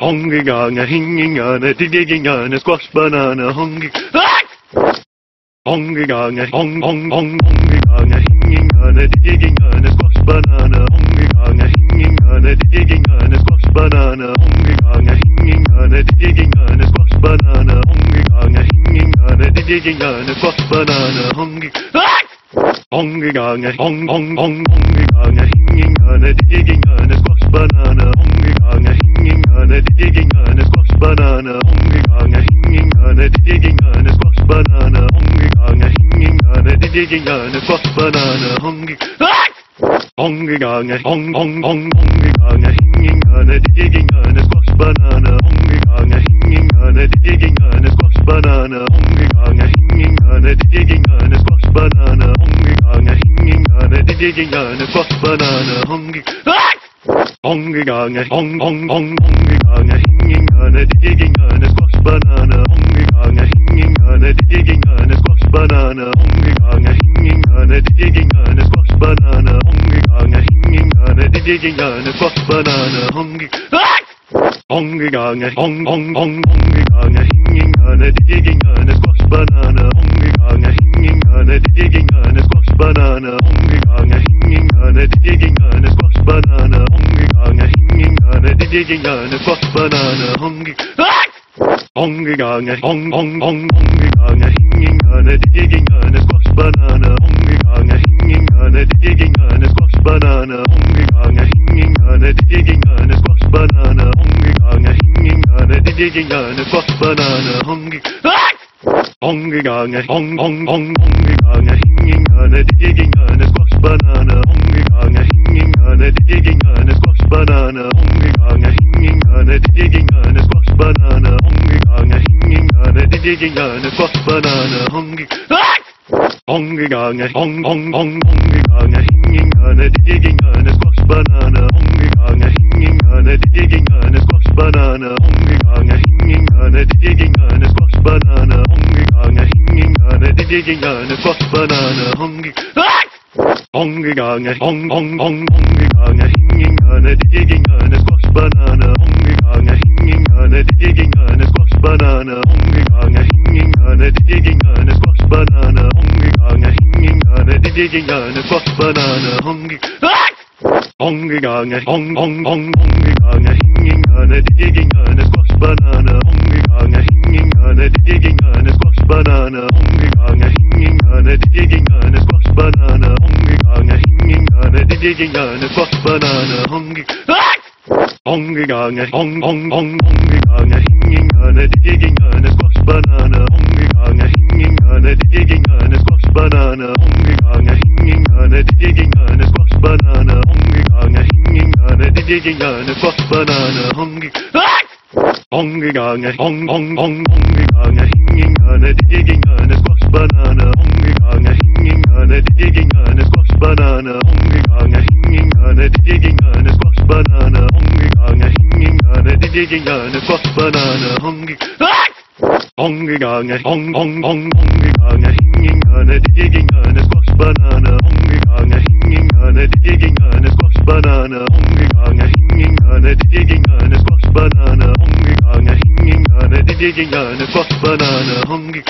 Honging on a hinging on a digging on a squash banana honging. Ah! Honging on a hong hong hong honging on a hinging on a digging on a squash banana honging on a hinging on a digging on a squash banana honging on a hinging on a digging on a squash banana honging on a hinging on a digging on a squash banana honging. Ah! Honging on a hong hong hong honging on a hinging on a digging on a squash banana. hingingerne, de gingingerne, squashbananer, umgingerne, hingingerne, de gingingerne, squashbananer, ah! umgingerne, hingingerne, de gingingerne, squashbananer, umging... Umgingerne, um, um, um, umgingerne, hingingerne, de gingingerne, squashbananer, umgingerne, hingingerne, de gingingerne, squashbananer, umgingerne, hingingerne, de gingingerne, squashbananer, umgingerne, hingingerne, de gingingerne, squashbananer, umging... Ah! Ongegangen, on, on, on, ongegangen, hingegangen, diggingene, Squashbanane, ongegangen, hingingene, diggingene, Squashbanane, ongegangen, hingingene, diggingene, Squashbanane, ongegangen, hingingene, diggingene, Squashbanane, ongegangen. Ah! Ongegangene, ong, ong, ong, ongegangene, hingingane, diggingane, squashbanane, ongegangene, hingingane, diggingane, squashbanane, ongegangene, hingingane, diggingane, squashbanane, ongegangene, Hong diggingane, Hong ongegangene. Hong ong, ong, ong, ongegangene, hingingane, diggingane, squashbanane, ongegangene. on a hanging on a digging on a squash banana hanging on a hanging on a digging on a squash banana hanging on a hanging on a digging on a squash banana hanging hanging on a hong hong hong hanging on a hanging on a digging on a squash banana hanging on a hanging on a digging on a squash banana hanging on a hanging on a digging on a squash banana hanging on a hanging on a digging on a squash banana hanging Ongegangen, on, on, on, ongegangen, hingegangen, diggingene Squashbanane, ongegangen, hingingene, diggingene Squashbanane, ongegangen, hingingene, diggingene Squashbanane, ongegangen, hingingene, diggingene Squashbanane, ongegangen. Ongegangen, on, on, on, ongegangen, hingingene, diggingene Squashbanane, ongegangen, hingingene, diggingene Squashbanane, ongegangen, hingingene, diggingene Squashbanane, Banane, umgegangen, hingegangen, in die gegangen, vor Banane, umgegangen. Umgegangen, um, um, um, umgegangen, hingegangen, die gegangen, vor Banane, umgegangen, hingegangen, die gegangen, vor Banane, umgegangen, hingegangen, die gegangen, vor Banane, umgegangen, hingegangen, die gegangen, vor Banane, umgegangen. Umgegangen, um, um, um, umgegangen, hingegangen, die gegangen, vor Banane, umgegangen, hingegangen, eine Dicke ging eine Squash-Banane umgegangen, hing eine Dicke ging eine Squash-Banane umgegangen, hing eine Dicke gegen eine Squash-Banane umgegangen, ah! umgegangen, um, um, um, umgegangen, hing eine Dicke gegen eine Squash-Banane umgegangen, hing eine Dicke gegen eine Squash-Banane umgegangen, hing eine Dicke gegen eine Squash-Banane umgegangen, hing eine Dicke gegen eine Squash-Banane umgegangen, ah! Ongi gange, ong ong ong ongi gange, hinging gange, digging gange, squash banana. Ongi gange, hinging gange, digging gange, squash banana. Ongi gange, hinging gange, digging gange, squash banana. Ongi gange, hinging gange, digging gange, squash banana. Ongi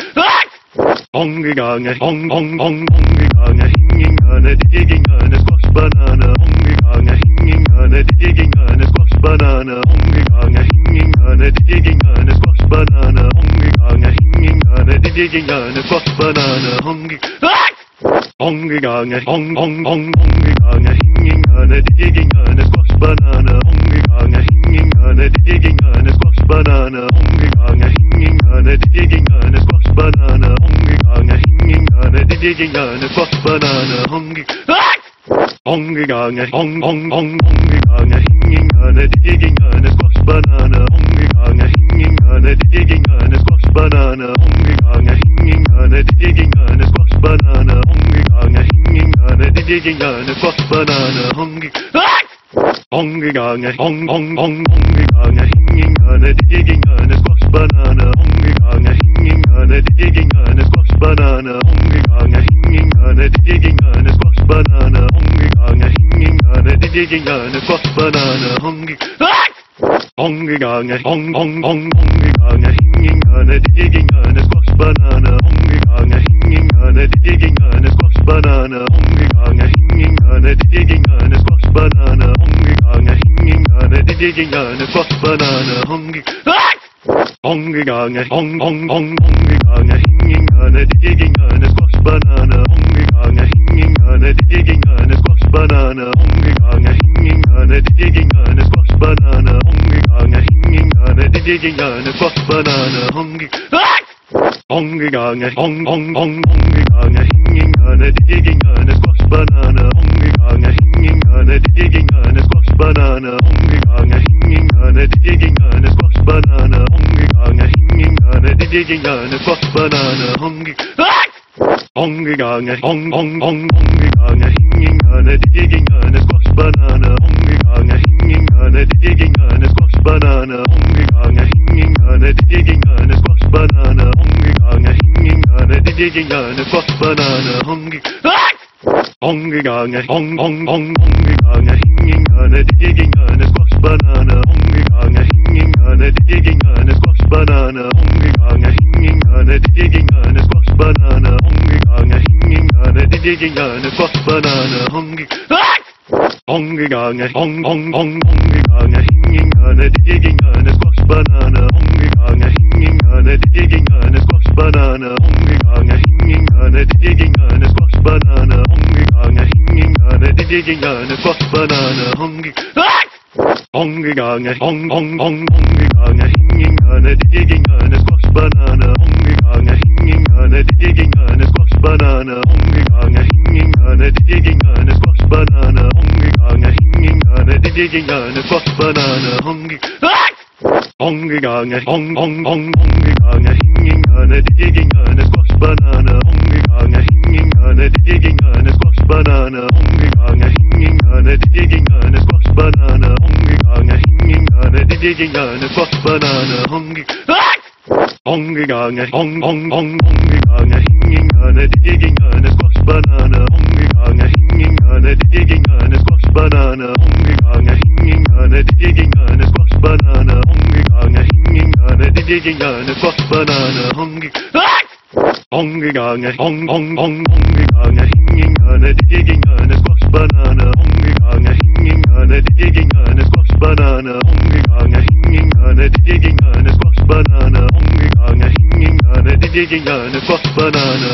Ongi gange, ong ong ong ongi gange, hinging gange, digging gange, squash banana. Ongi hingegangen, hingegangen, die ging eine Squash-Banane, umgegangen, hinging hingegangen, die ging eine Squash-Banane, umgegangen, hinging hingegangen, die ging eine Squash-Banane, umgegangen, ah! hinging umgegangen, um, um, um, umgegangen, hinging hingegangen, die ging eine Squash-Banane, umgegangen, hinging hingegangen, die ging eine Squash-Banane, umgegangen, hinging hingegangen, die ging eine Squash-Banane, umgegangen, hingegangen, die ging eine Squash-Banane, umgegangen, ah! Omgegangen, om, om, om, omgegangen, hingegangen, diggingangen, squash banane, omgegangen, hingegangen, diggingangen, squash banane, omgegangen, hingegangen, diggingangen, squash banane, omgegangen, hingegangen, diggingangen, squash banane, omgegangen, ah! omgegangen, om, om, om, omgegangen, hingegangen, diggingangen, squash banane, omgegangen, hingegangen, diggingangen, squash banane, omgegangen, hingegangen, diggingangen, squash banane, ongingingingane kwabanana onging ongingane ong ong ong ongingane ingingane digingane kwabanana ongingane ingingane digingane kwabanana ongingane ingingane digingane kwabanana ongingane ingingane digingane kwabanana onging ongingane ong ong ong ongingane ingingane digingane kwabanana ongingane ingingane digingane Squashbanane, umgegangen, hingingane, die gingane, Squashbanane, umgegangen, hingingane, die gingane, Squashbanane, umgegangen, ah! umgegangen, um, um, um, umgegangen, hingingane, die gingane, Squashbanane, umgegangen, hingingane, die gingane, Squashbanane, umgegangen, hingingane, die gingane, Squashbanane, umgegangen, hingingane, die gingane, Squashbanane, umgegangen, ah! Omgegange, Hong om, om, omgegange, hingingerne, diggingerne, squashbanane, omgegange, Hong diggingerne, squashbanane, omgegange, hingingerne, diggingerne, squashbanane, omgegange, Hong diggingerne, Hong omgegange. Hong om, om, om, omgegange, hingingerne, diggingerne, squashbanane, omgegange, hinging hingegangen, hingegangen, diggegangen, Squashbanane, umgegangen, hingegangen, diggegangen, Squashbanane, umgegangen, hingegangen, diggegangen, Squashbanane, umgegangen. Ah! Umgegangen, um, um, um, umgegangen, hingegangen, diggegangen, Squashbanane, umgegangen, hingegangen, diggegangen, Squashbanane, umgegangen, hingegangen, diggegangen, Squashbanane, umgegangen, hingegangen, diggegangen, Squashbanane, umgegangen. Ah! banana. banana. Ongegangen, on, on, on, ongegangen, hingegangen, diggingene, squashbanane, ongegangen, banana. diggingene, squashbanane, ongegangen, hingingene, diggingene, squashbanane, ongegangen, hingingene, diggingene, squashbanane, ongegangen, banana. on, on, on, ongegangen, hingingene, diggingene, squashbanane, ongegangen, hingingene, diggingene, squashbanane, banana hinging on a digging on a squash banana, honging on a hinging on a digging on a squash banana, honging. Honging on a hong hong hong honging on a hinging on a digging on a squash banana, honging on a hinging on a digging on a squash banana, honging on a hinging on a digging on a squash banana, honging on a hinging on a digging on a squash banana, honging. Honging on a hong hong hong honging on a hinging on a digging on a squash banana, umgegangen, hingegangen, gegangen, squash banana, umgegangen, hingegangen, gegangen, squash banana, umgegangen, hingegangen, gegangen, squash banana,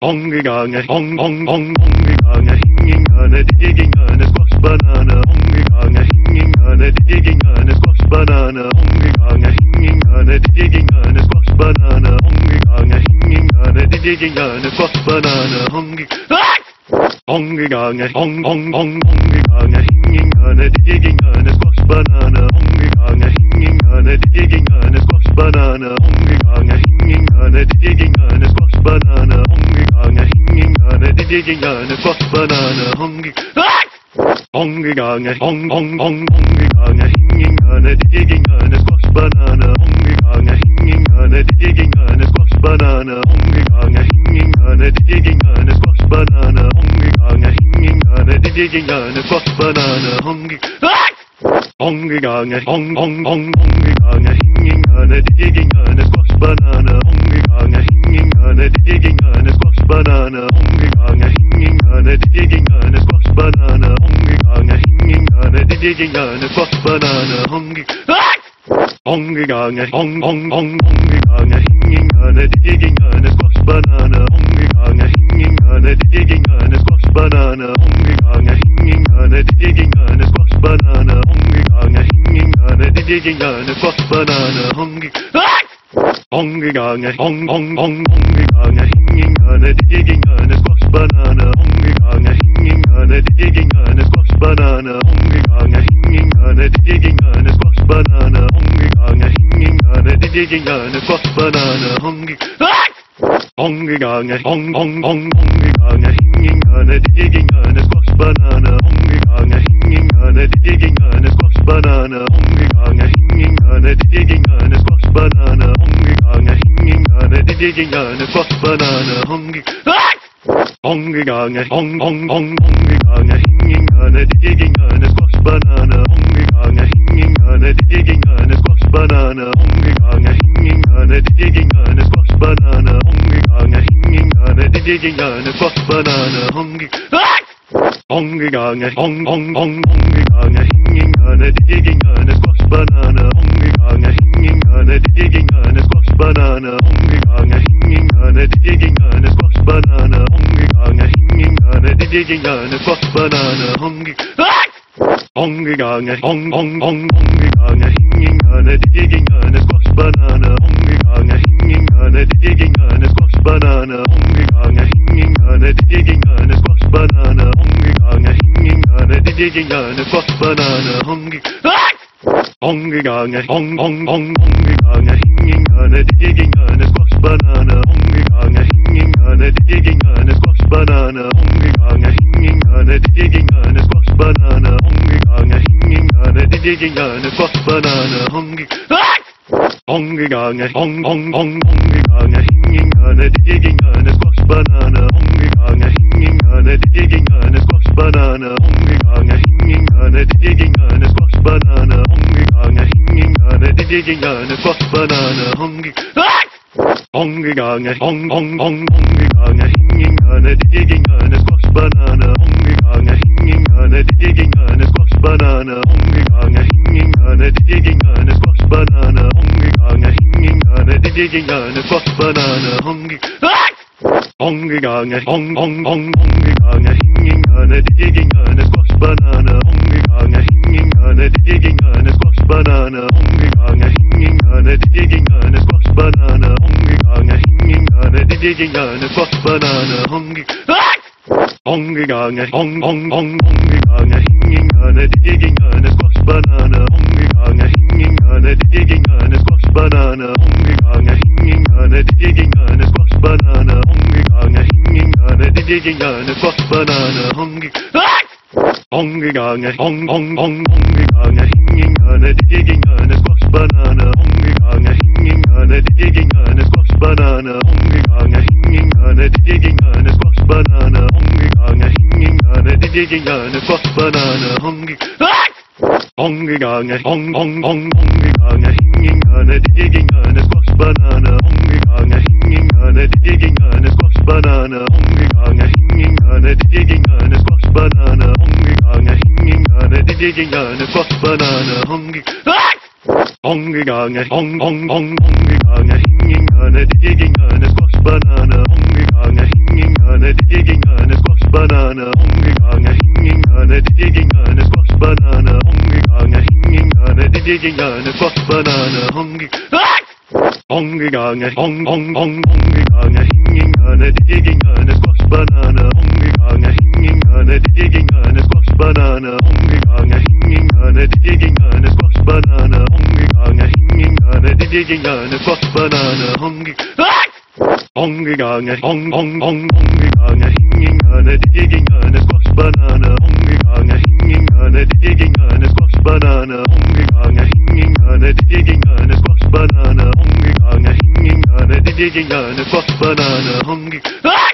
umgegangen, hong hong hong umgegangen, hingegangen, gegangen, squash banana, umgegangen, hingegangen, gegangen, squash banana, umgegangen, hingegangen, gegangen, squash banana, umgegangen, hingegangen, gegangen, squash banana, umgegangen, Omgegangen, om, om, om, omgegangen, hingingerne, diggingerne, squashbanane, omgegangen, hingingerne, diggingerne, Hong omgegangen, hingingerne, diggingerne, squashbanane, omgegangen, hingingerne, diggingerne, squashbanane, omgegangen. Hong om, Hong om, omgegangen, hingingerne, diggingerne, squashbanane, omgegangen, gange, hingingerne, diggingerne, squashbananer, omgangerne, hingingerne, diggingerne, squashbananer, omgangerne, hingingerne, diggingerne, squashbananer, omgangerne. Omgegange, ong, ong, ong, omgegange, hingingerne, diggingerne, squashbananer, omgegange, hingingerne, diggingerne, squashbananer, omgegange, hingingerne, diggingerne, squashbananer, omgegange, hingingerne, diggingerne, squashbananer, omgegange. Onge gange, ong, ong, ong, onge gange, hingingane, diggingane, squashbanane, onge gange, hingingane, diggingane, squashbanane, onge gange, hingingane, diggingane, squashbanane, onge gange, hingingane, diggingane, squashbanane, onge... Onge gange, ong, ong, ong, onge gange, hingingane, diggingane, squashbanane, onge gange, hingingane, diggingane, squashbanane, onge gange, hinging eine, die ging eine Squash-Banane, umgegangen, hinging eine, die ging eine Squash-Banane, umgegangen, umgegangen, um, um, um, umgegangen, hinging eine, die ging eine Squash-Banane, umgegangen, hinging eine, die ging eine Squash-Banane, umgegangen, hinging eine, die ging eine Squash-Banane, umgegangen, hinging eine, die ging eine Squash-Banane, umgegangen, umgegangen, umgegangen, hinging eine, die ging eine hinging Squash-Banane, umgegangen, hing eine, die ging eine Squash-Banane, umgegangen, hing eine, die ging eine Squash-Banane, umgegangen, hing eine, die ging eine Squash-Banane, umgegangen, um, um, um, umgegangen, hing eine, die ging eine Squash-Banane, umgegangen, hing eine, die ging eine Squash-Banane, umgegangen, hing eine, die ging eine Squash-Banane, umgegangen, hing eine, die ging eine Squash-Banane, umgegangen, Ongi gange, ong ong ong ongi gange, hinging gange, digging gange, squash banana. Ongi gange, hinging gange, digging gange, squash banana. Ongi gange, hinging gange, digging gange, squash banana. Ongi gange, hinging gange, digging gange, squash banana. Ongi. Ongi gange, ong ong ong ongi gange, hinging gange, digging gange, squash banana. Ongi hingingerne, diggingerne, squashbananer, umgegange, hingingerne, diggingerne, squashbananer, umgegange, hingingerne, diggingerne, squashbananer, umgegange, umgegange, hingingerne, diggingerne, squashbananer, umgegange, hingingerne, diggingerne, squashbananer, umgegange, hingingerne, diggingerne, squashbananer, umgegange, hingingerne, diggingerne, squashbananer, umgegange, Omgegangen, om, om, om, omgegangen, hingingerne, diggingerne, squashbananer, omgegangen, hingingerne, diggingerne, squashbananer, omgegangen, hingingerne, diggingerne, squashbananer, omgegangen, hingingerne, diggingerne, squashbananer, omgegangen. Omgegangen, om, om, om, omgegangen, hingingerne, diggingerne, squashbananer, omgegangen, hingingerne, diggingerne, banana, umgegangen, hingegangen, diggingene Squash Banane, umgegangen, hingegangen, diggingene Squash Banane, umgegangen, um, um, um, umgegangen, hingegangen, diggingene Squash Banane, umgegangen, hingegangen, diggingene Squash Banane, umgegangen, hingegangen, diggingene Squash Banane, umgegangen, hingegangen, diggingene Squash Banane, umgegangen, umgegangen, umgegangen, hingegangen eine, die gegen eine Squash-Banane umgegangen, hinging eine, die gegen eine Squash-Banane umgegangen, hinging eine, die gegen eine Squash-Banane umgegangen, hinging eine, die gegen eine Squash-Banane umgegangen, umgegangen, umgegangen, hinging eine, die gegen eine Squash-Banane umgegangen, Hingingerne, diggingerne, squashbanane, umgangerne, hingingerne, diggingerne, squashbanane, ah! umgangerne, hingingerne, diggingerne, squashbanane, umgangerne, umgangerne, hingingerne, diggingerne, squashbanane, umgangerne, hingingerne, diggingerne, squashbanane, umgangerne, hingingerne, diggingerne, squashbanane, umgangerne, hingingerne, diggingerne, ah! squashbanane, umgangerne, Ongegangen, on, on, on, ongegangen, hingegangen, diggingene, squashbanane, ongegangen, hingegangen, diggingene, squashbanane, ongegangen, hingegangen, diggingene, squashbanane, ongegangen, hingegangen, diggingene, squashbanane, ongegangen, ongegangen, on, on, on, ongegangen, hingegangen, diggingene, squashbanane, ongegangen, hingegangen, diggingene, squashbanane, Banane, umgegangen, hingegangen, die ging eine Squash Banane, umgegangen, hingegangen, die ging eine Squash Banane, umgegangen,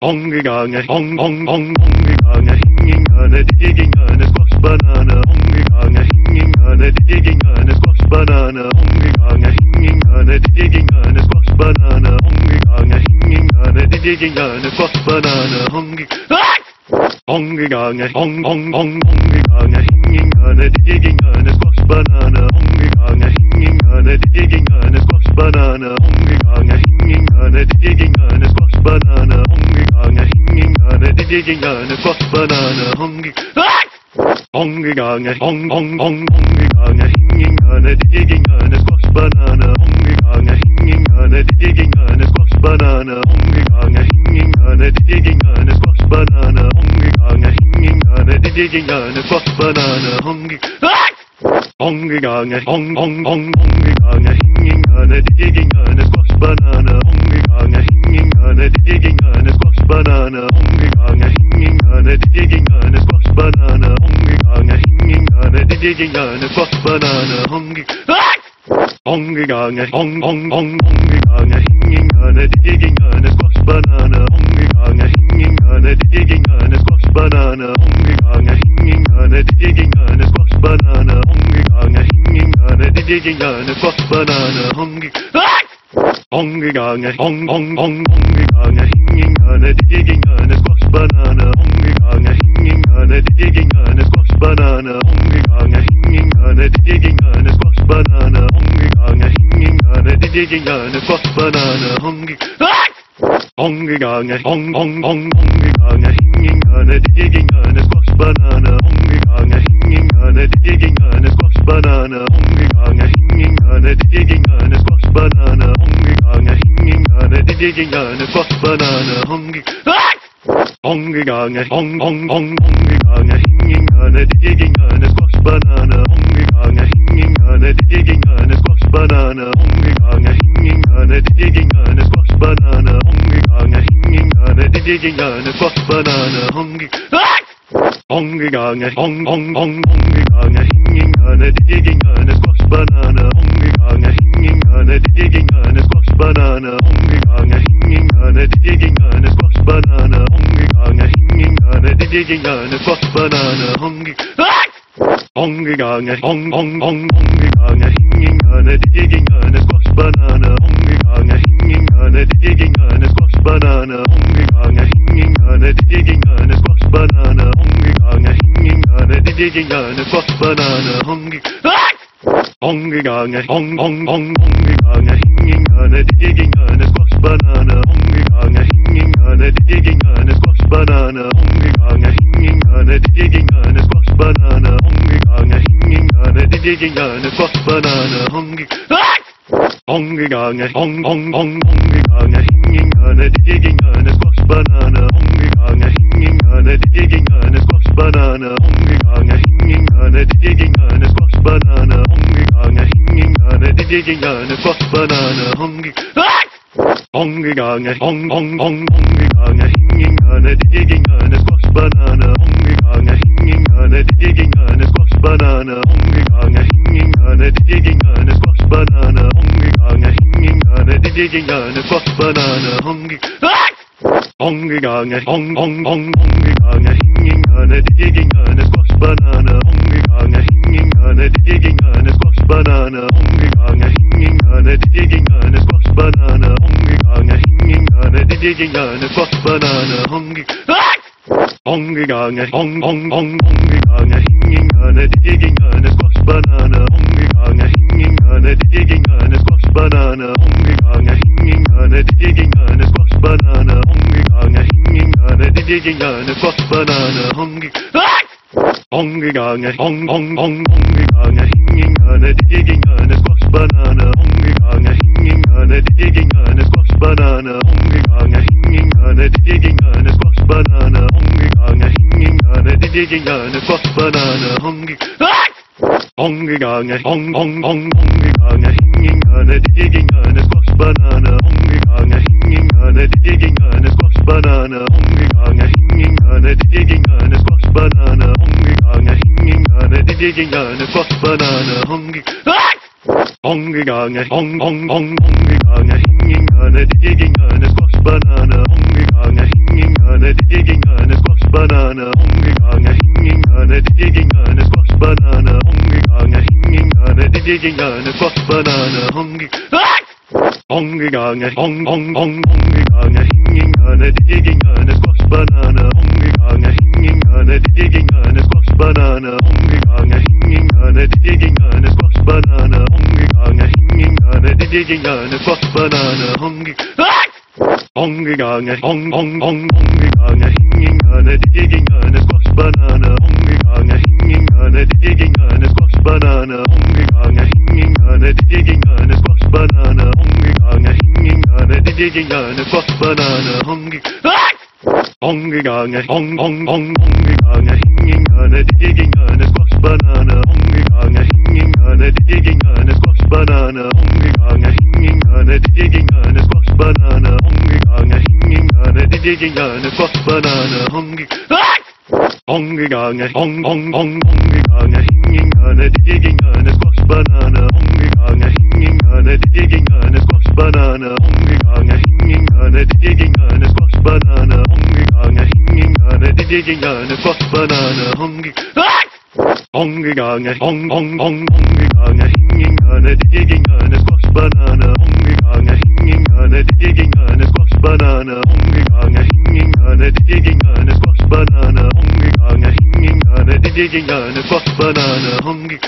umgegangen, um, um, um, umgegangen, hingegangen, die ging eine Squash Banane, umgegangen, hingegangen, die ging eine Squash Banane, umgegangen, hingegangen, die ging eine Squash Banane, umgegangen, hingegangen, die ging eine Squash Banane, umgegangen, Ongegangen, on, on, on, ongegangen, hingegangen, diggingene, Squashbanane, ongegangen, hingingene, diggingene, Squashbanane, ongegangen, hingingene, diggingene, Squashbanane, ongegangen, hingingene, diggingene, Squashbanane, ongegangen, ah! ongegangen, on, on, on, ongegangen, hingingene, diggingene, Squashbanane, hingegangen, hingegangen, Squash Banane, umgegangen, hingegangen, hingegangen, Squash Banane, umgegangen, hingegangen, hingegangen, Squash Banane, umgegangen, umgegangen, um, um, um, umgegangen, hingegangen, hingegangen, Squash Banane, umgegangen, hingegangen, hingegangen, Squash Banane, umgegangen, hingegangen, hingegangen, Squash Banane, umgegangen, hingegangen, hingegangen, Squash Banane, umgegangen, Ongegangen, on, on, on, ongegangen, hingegangen, diggingene, squashbanane, ongegangen, hingegangen, diggingene, squashbanane, ongegangen, hingegangen, diggingene, squashbanane, ongegangen, hingegangen, diggingene, squashbanane, ongegangen. Ongegangen, ong, ong, ong, ongegangen, hingegangen, diggingene, squashbanane, ongegangen, hingegangen, diggingene, squashbanane, ongegangen, Hingingerne, diggingerne, squashbanane, hungegange, hingingerne, diggingerne, squashbanane, hungegange, hong, hong, hong, hungegange, hingingerne, diggingerne, squashbanane, hungegange, hingingerne, diggingerne, squashbanane, hungegange, hingingerne, diggingerne, squashbanane, hungegange, hingingerne, diggingerne, squashbanane, hungegange, Umgegangen, um, um, um, umgegangen, hingegangen, die ging eine Squash-Banane, umgegangen, hingegangen, die ging eine Squash-Banane, umgegangen, hingegangen, die ging eine Squash-Banane, umgegangen, hingegangen, die ging eine Squash-Banane, umgegangen, umgegangen, um, um, um, umgegangen, hingegangen, die ging eine Squash-Banane, umgegangen, hingegangen, die ging eine Squash-Banane, umgegangen, hingegangen, die ging eine Squash-Banane, Banane, umgegangen, hingegangen, hingegangen, Gott, Banane, umgegangen. Ah! Umgegangen, um, um, um, umgegangen, hingegangen, hingegangen, Gott, Banane, umgegangen, hingegangen, hingegangen, Gott, Banane, umgegangen, hingegangen, hingegangen, Gott, Banane, umgegangen, hingegangen, hingegangen, Gott, Banane, umgegangen. Ah! Umgegangen, um, um, um, umgegangen, hingegangen, hingegangen, Gott, Banane, umgegangen. digging digging digging digging banana, banana. banana banana. on a hanging umgegangen, a digging Squashbanane, umgegangen, squash banana. Squashbanane, umgegangen. Umgegangen, hanging on a digging hingegangen, a squash banana. hingegangen, gegangen, a umgegangen, on a digging umgegangen, a gegangen, banana umgegangen. Omgegangen, om, om, om, omgegangen, hingingene, diggingene, squashbanane, omgegangen, hingingene, diggingene, squashbanane, omgegangen, hingingene, diggingene, squashbanane, omgegangen, hingingene, diggingene, squashbanane, omgegangen, om, om, om, omgegangen, hingingene, diggingene, squashbanane, omgegangen, hingingene, diggingene, squashbanane, omgegangen, hingingene, diggingene, squashbanane, omgegangen, Hingegangen, hingegangen, hingegangen, Kopfbanane, umge... Umgegangen, um, um, um, umgegangen, hingegangen, hingegangen, Kopfbanane, umgegangen, ah! hingegangen, hingegangen, Kopfbanane, umgegangen, hingegangen, hingegangen, Kopfbanane, umgegangen, hingegangen, hingegangen, Kopfbanane, umgegangen... Umgegangen, um, um, um, umgegangen, hingegangen, hingegangen, Kopfbanane, umgegangen, ah! hingegangen, hingegangen, Kopfbanane, banana, umgegangen, hingegangen, diggingene, squash banana, umgegangen, hingegangen, diggingene, squash banana, umgegangen, um, um, um, umgegangen, hingegangen, diggingene, squash banana, umgegangen, hingegangen, diggingene, squash banana, umgegangen, hingegangen, diggingene, squash banana, umgegangen, hingegangen, diggingene, squash banana, umgegangen, Omgegangen, om, om, om, omgegangen, hingegangen, diggingangen, squashbanane, omgegangen, hingegangen, diggingangen, squashbanane, omgegangen, hingegangen, diggingangen, squashbanane, omgegangen, hingegangen, diggingangen, squashbanane, omgegangen. Omgegangen, om, om, om, omgegangen, hingegangen, diggingangen, squashbanane, omgegangen hinging herne, digging herne, squash banane, umgegangen, hinging herne, digging herne, squash banane, umgegangen, hinging herne, digging herne, squash banane, umgegangen, umgegangen, um, um, um, umgegangen, hinging herne, digging herne, squash banane, umgegangen, hinging herne, digging herne, squash banane, umgegangen, hinging herne, digging herne, squash banane, umgegangen, hinging herne, digging herne, squash banane, umgegangen, Ongegangen, on, on, on, ongegangen, hingegangen, diggingene, squash banane, ongegangen, hingingene, diggingene, squash banane, ongegangen, hingingene, diggingene, squash banane, ongegangen, hingingene, diggingene, squash banane, ongegangen, ongegangen, on, on, on, ongegangen, hingingene, diggingene, squash banane, ongegangen, hingingene, diggingene, squash banane, ongegangen, hingingene, diggingene, squash banane, ongegangen, ganga, hinging on a digging on a fuck banana, hungry. Honging on a hong hong hong honging on a hinging on a digging on a squash banana, honging on a hinging on a digging on a squash banana, honging on a hinging on a digging on a squash banana, honging on a hinging on a digging on a squash banana, honging.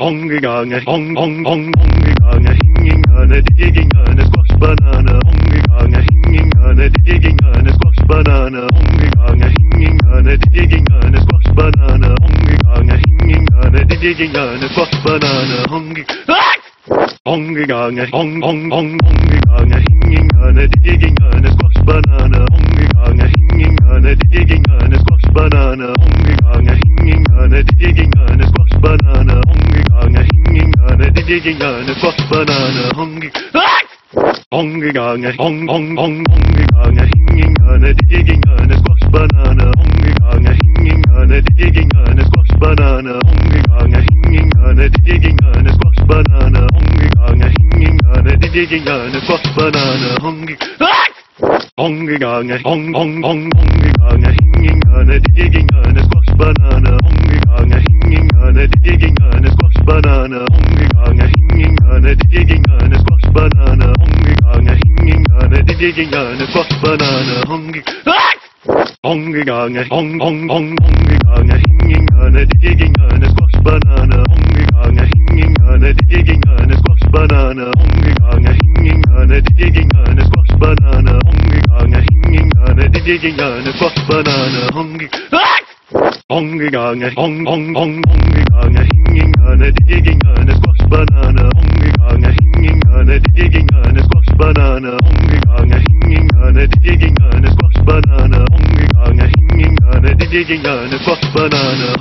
Honging on a hong hong hong honging on a hinging on a digging on a squash banana, honging on a hinging on a digging on a squash Squash banana, omgegangen, hingegangen, diggegangen, squash banana, omgegangen, hingegangen, diggegangen, squash banana, omgegangen, ong, ong, ong, omgegangen, hingegangen, diggegangen, squash banana, omgegangen, hingegangen, diggegangen, squash banana, omgegangen, hingegangen, diggegangen, squash banana, omgegangen, hingegangen, diggegangen, squash banana, omgegangen, Omgegangen, om, om, om, omgegangen, hingegangen, diggingangen, squashbanane, omgegangen, hingegangen, diggingangen, squashbanane, omgegangen, hingegangen, diggingangen, squashbanane, omgegangen, hingegangen, diggingangen, squashbanane, omgegangen. Omgegangen, om, om, om, omgegangen, hingegangen, diggingangen, squashbanane, omgegangen, Hingingerne, diggingerne, squashbanane, umgegangen, hingingerne, diggingerne, squashbanane, umgegangen, hingingerne, diggingerne, squashbanane, ah! umgegangen, umgegangen, umgegangen, hingingerne, diggingerne, squashbanane, umgegangen, hingingerne, diggingerne, squashbanane, umgegangen, hingingerne, diggingerne, squashbanane, umgegangen, hingingerne, diggingerne, squashbanane, umgegangen, ah! Omgegangen, om, om, om, omgegangen, hingegangen, diggingangen, banana. banane, omgegangen, hingegangen, diggingangen, squash banane, omgegangen, banana. diggingangen, squash banane, omgegangen, hingegangen, diggingangen, squash banana.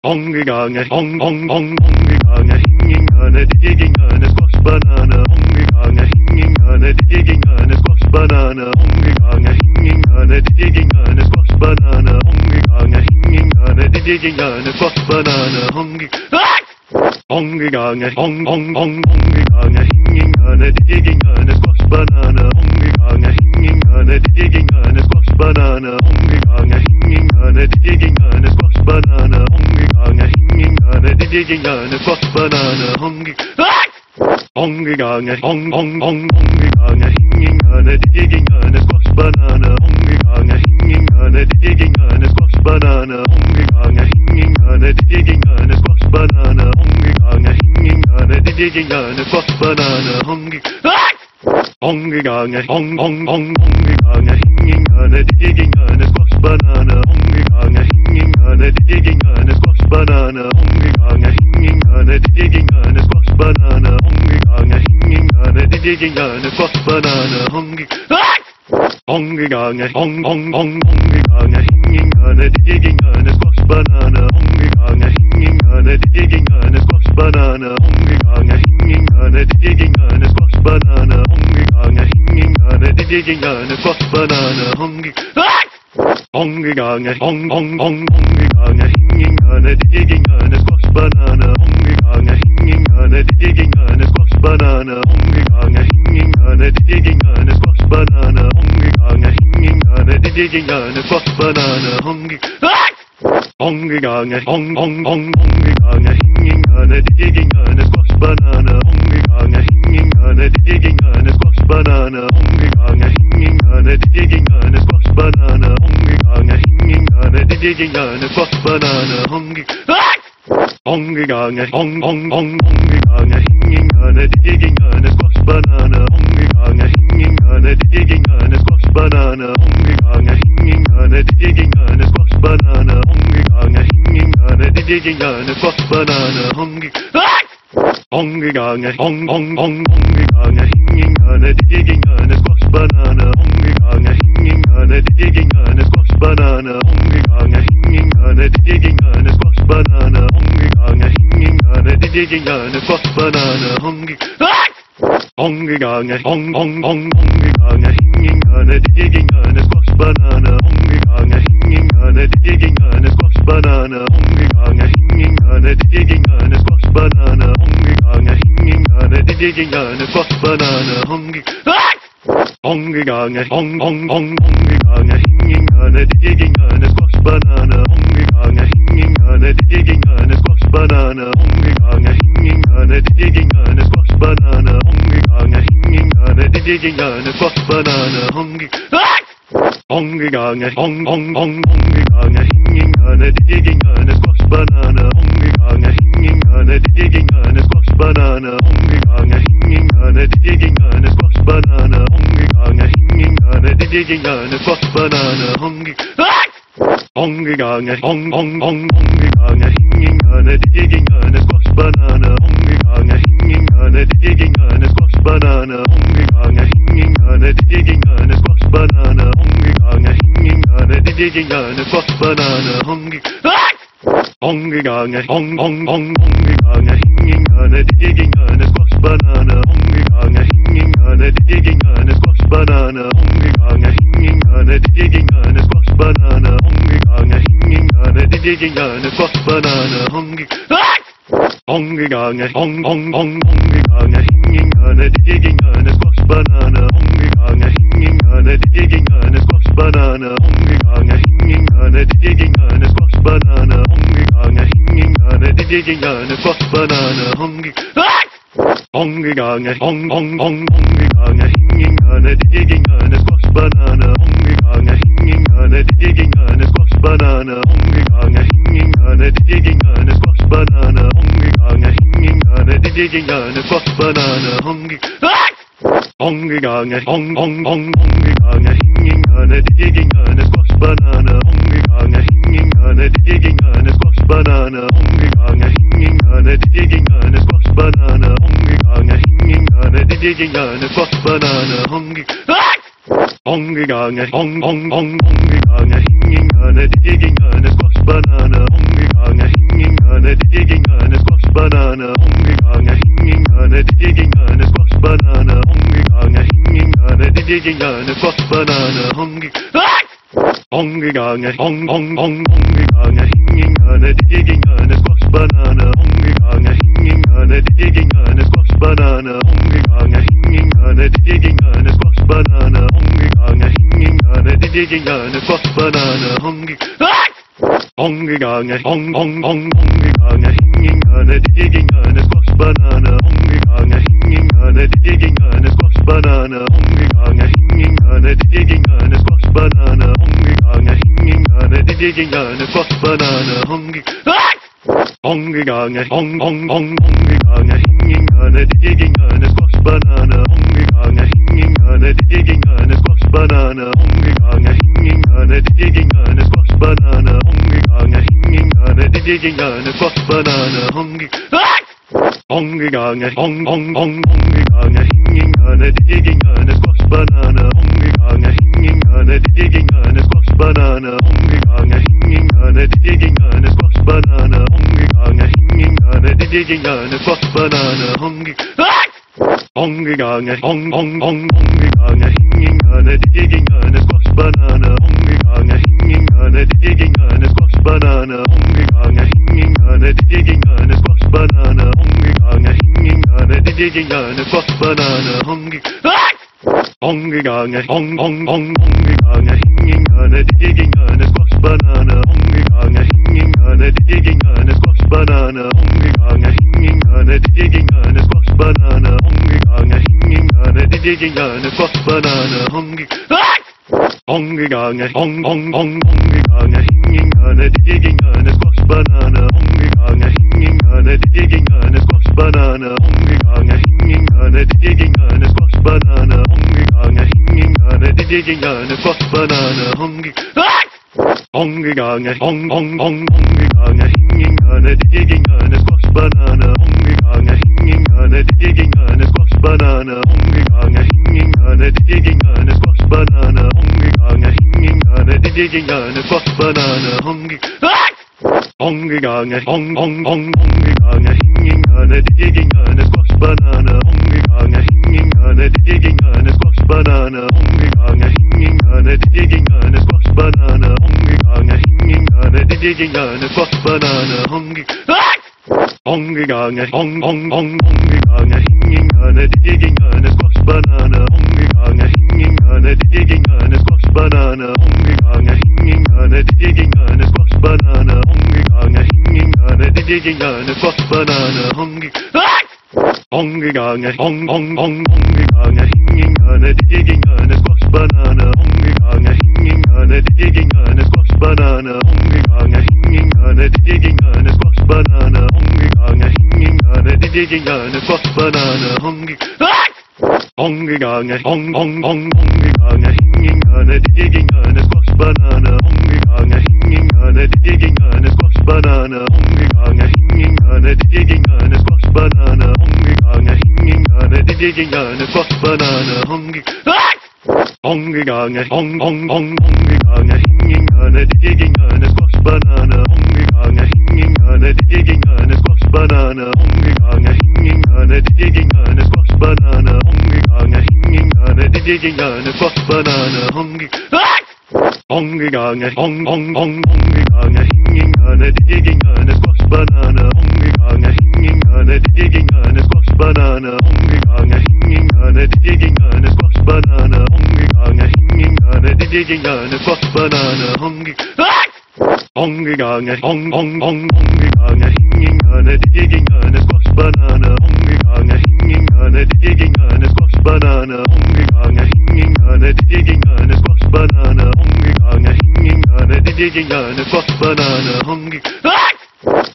omgegangen, omgegangen, om, om, om, omgegangen, hingegangen, banana. squash banane, omgegangen, hingegangen, diggingangen, squash banane, banana. Ah! hingegangen, digegangen, squash Banane, umgegangen, hingegangen, digegangen, squash Banane, umgegangen, um, um, um, umgegangen, hingegangen, digegangen, squash Banane, umgegangen, hingegangen, digegangen, squash Banane, umgegangen, hingegangen, digegangen, squash Banane, umgegangen, hingegangen, digegangen, squash Banane, umgegangen, Ongegangen, on, on, on, ongegangen, hingegangen, diggingene, Squashbanane, ongegangen, hingingene, diggingene, Squashbanane, ongegangen, hingingene, diggingene, Squashbanane, ongegangen, hingingene, diggingene, Squashbanane, ongegangen, ongegangen, on, on, on, ongegangen, hingingene, diggingene, Squashbanane, ongegangen, hingingene, diggingene, Squashbanane, ongegangen, hingingene, diggingene, Squashbanane, banana, hongi ganga, hinging ganga, digging ganga, fuck banana, hongi. Hongi ganga, hong hong hong hongi ganga, hinging ganga, digging ganga, squash banana, hongi ganga, hinging ganga, digging ganga, squash banana, hongi ganga, hinging ganga, digging ganga, squash banana, hongi ganga, hinging ganga, digging squash banana, hongi. Hongi ganga, hong hong hong hongi ganga, squash banana, hinging hinging hinging hingingerne, diggingerne, squashbanane, umgingerne, hingingerne, diggingerne, squashbanane, umgingerne, hingingerne, diggingerne, squashbanane, ah! umging... Umgingerne, um, um, um, umgingerne, hingingerne, diggingerne, squashbanane, umgingerne, hingingerne, diggingerne, squashbanane, umgingerne, hingingerne, diggingerne, squashbanane, umgingerne, hingingerne, diggingerne, squashbanane, umging... Ah! Ongegangen, on, on, on, ongegangen, hingegangen, diggingene, Squashbanane, ongegangen, hingingene, diggingene, Squashbanane, ongegangen, hingingene, diggingene, Squashbanane, ongegangen, hingingene, diggingene, Squashbanane, ongegangen, ongegangen, on, on, on, ongegangen, hingingene, diggingene, Squashbanane, ongegangen, hingingene, diggingene, Squashbanane, ongegangen, hingingene, diggingene, Squashbanane, banana, hongi ganga, hinging ganga, digging ganga, fuck banana, hongi. Hongi ganga, hong hong hong hongi ganga, hinging ganga, digging ganga, squash banana, hongi ganga, hinging ganga, digging ganga, squash banana, hongi ganga, hinging ganga, digging ganga, squash banana, hongi ganga, hinging ganga, digging ganga, squash banana, hongi. Hongi ganga, hong hong hong hongi ganga, hinging ganga, digging ganga, squash banana, hongi ganga, hinging hinging hinging Hingingerne, diggingerne, squashbanane, umgangerne, hingingerne, diggingerne, squashbanane, umgangerne, hingingerne, diggingerne, squashbanane, umgangerne, umgangerne, hingingerne, diggingerne, squashbanane, umgangerne, hingingerne, diggingerne, squashbanane, umgangerne, hingingerne, diggingerne, squashbanane, umgangerne, hingingerne, diggingerne, squashbanane, umgangerne, Omgegangen, om, om, om, omgegangen, hingingerne, diggingerne, squashbanane, omgegangen, hingingerne, diggingerne, squashbanane, omgegangen, hingingerne, diggingerne, squashbanane, omgegangen, hingingerne, diggingerne, squashbanane, omgegangen. Omgegangen, om, om, om, omgegangen, hingingerne, diggingerne, squashbanane, omgegangen hingingerne, diggingerne, squashbananer, umgegangen, hingingerne, diggingerne, squashbananer, umgegangen, hingingerne, diggingerne, squashbananer, umgegangen. Umgegangen, um, um, um, umgegangen, hingingerne, diggingerne, squashbananer, umgegangen, hingingerne, diggingerne, squashbananer, umgegangen, hingingerne, diggingerne, squashbananer, umgegangen, hingingerne, diggingerne, squashbananer, umgegangen. Omgegangen, om, om, om, omgegangen, hingingene, diggingene, squashbanane, omgegangen, hingingene, diggingene, squashbanane, omgegangen, hingingene, diggingene, squashbanane, omgegangen, hingingene, diggingene, squashbanane, omgegangen. Omgegangen, om, om, om, omgegangen, hingingene, diggingene, squashbanane, omgegangen, hingingene, diggingene, squashbanane, omgegangen, hingingerne, de gingerne, squashbananer, hungigange, hingingerne, de gingerne, squashbananer, hungig... Hungigange, hung, hung, hung, hungigange, hingingerne, de gingerne, squashbananer, hungigange, hingingerne, de gingerne, squashbananer, hungigange, hingingerne, de gingerne, squashbananer, hungigange, hingingerne, de gingerne, squashbananer, hungig... Ah! Umgegangen, um, um, um, umgegangen, hingegangen, die ging eine Squash-Banane, umgegangen, hingegangen, die ging eine Squash-Banane, umgegangen, hingegangen, die ging eine Squash-Banane, umgegangen, hingegangen, die ging eine Squash-Banane, umgegangen, umgegangen, um, um, um, umgegangen, hingegangen, die ging eine Squash-Banane, umgegangen, hingegangen, die ging eine Squash-Banane, umgegangen, hingegangen, die ging eine Squash-Banane, Banane umgegangen, hingegangen, in die gegangen, Kopf Banane umgegangen. Ah! Umgegangen, um, um, um, umgegangen, hingegangen, die gegangen, Kopf Banane umgegangen, hingegangen, die gegangen, Kopf Banane umgegangen, hingegangen, die gegangen, Kopf Banane umgegangen, hingegangen, die gegangen, Kopf Banane umgegangen. Ah! Umgegangen, um, um, um, umgegangen, hingegangen, die gegangen, Kopf Banane umgegangen hinging on a digging on a squash banana, honging on a hinging on a digging on a squash banana, honging on a hinging on a digging on a squash banana, honging. Honging on a hong hong hong honging on a hinging on a digging on a squash banana, honging on a hinging on a digging on a squash banana, honging on a hinging on a digging on a squash banana, honging on a hinging on a digging on a squash banana, honging. Omgangerne, om, om, om, omgangerne, hingingerne, diggingerne, squashbananer, omgangerne, hingingerne, diggingerne, squashbananer, omgangerne, hingingerne, diggingerne, squashbananer, omgangerne, hingingerne, diggingerne, squashbananer, omgangerne. Omgegangen, om, om, om, omgegangen, hingingerne, diggingerne, squashbananer, omgegangen, hingingerne, diggingerne, squashbananer, die Gigane, Gott Banane, Hongi, ah! Hongegange, Hong, Hong, Hong, Hongegange, Hingingane, die Gigane, Gott Banane, Hongegange, Hingingane, die Gigane, Gott Banane, Hongegange, Hingingane, die Gigane, Gott Banane, Hongegange, Hingingane, die Gigane, Gott Banane, Hongi, ah! Hongegange, Hong, Hong, Hong, Hongegange, Hingingane, die Gigane, Gott Banane, Hongegange, Hingingane, die Gigane, Gott banana, umgegangen, hingegangen, diggingane, squash banana, umgegangen, hingegangen, diggingane, squash banana, umgegangen, um, um, um, umgegangen, hingegangen, diggingane, squash banana, umgegangen, hingegangen, diggingane, squash banana, umgegangen, hingegangen, diggingane, squash banana, umgegangen, hingegangen, diggingane, squash banana, umgegangen, Omgegangen, om, om, om, omgegangen, hingegangen, diggingangen, squashbanane, omgegangen, hingegangen, diggingangen, squashbanane, omgegangen, hingegangen, diggingangen, squashbanane, omgegangen, hingegangen, diggingangen, squashbanane, omgegangen. Omgegangen, om, om, om, omgegangen, hingegangen, diggingangen, squashbanane, omgegangen, hinging aan het digging aan een squash banana honging aan het hinging aan het digging aan een squash banana honging aan het hinging aan het digging aan een squash banana honging honging aan het hong hong hong honging aan het hinging aan het digging aan een squash banana honging hinging aan het digging aan een squash banana honging hinging aan het digging aan een squash banana honging hinging aan het digging aan een squash banana honging Omgegangen, om, om, om, omgegangen, hingegangen, diggegangen, squashbanane, omgegangen, hingegangen, diggegangen, squashbanane, omgegangen, hingegangen, diggegangen, squashbanane, omgegangen, hingegangen, diggegangen, squashbanane, omgegangen. Umgegangen, um, um, um, umgegangen, hingegangen, diggegangen, squashbanane, umgegangen, hingegangen, diggegangen, squashbanane, umgegangen, hingegangen, diggegangen, squashbanane, digging on a fuck banana hungry.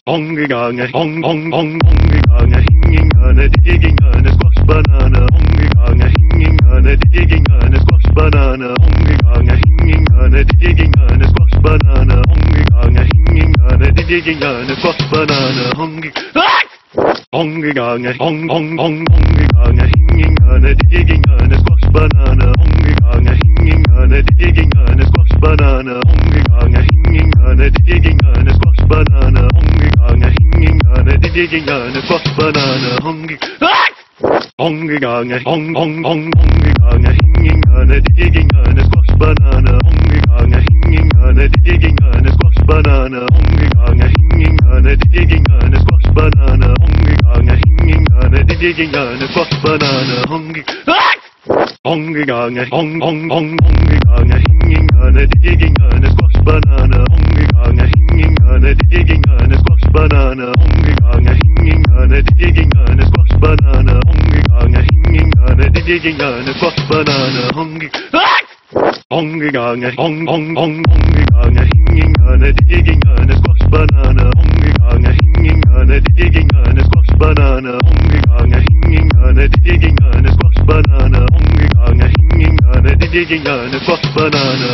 Honging on a hong hong hong honging on a hinging on a digging on a squash banana honging on a hinging on a digging on a squash banana honging on a hinging on a digging on a squash banana honging on a hinging on a digging on a squash banana honging honging on a hong hong hong honging on a hinging on a digging on a squash banana honging on a hinging on a digging on a Squash banana, umgegangen, hingegangen, gegangen, squash banana, umgegangen, hingegangen, gegangen, squash banana, umgegangen, um, um, um, umgegangen, hingegangen, gegangen, squash banana, umgegangen, hingegangen, gegangen, squash banana, umgegangen, hingegangen, gegangen, squash banana, umgegangen, hingegangen, gegangen, squash banana, umgegangen, Omgegangen, om, om, om, omgegangen, hingegangen, diggingangen, squashbanane, omgegangen, hingegangen, diggingangen, squashbanane, omgegangen, hingegangen, diggingangen, squashbanane, omgegangen, hingegangen, diggingangen, squashbanane, omgegangen. Omgegangen, om, om, om, omgegangen, hingegangen, diggingangen, squashbanane, omgegangen, Hingingerne, de gingerne, skotsbanane, omgangerne, hingingerne, de gingerne, skotsbanane, omgangerne, hingingerne, de gingerne, skotsbanane,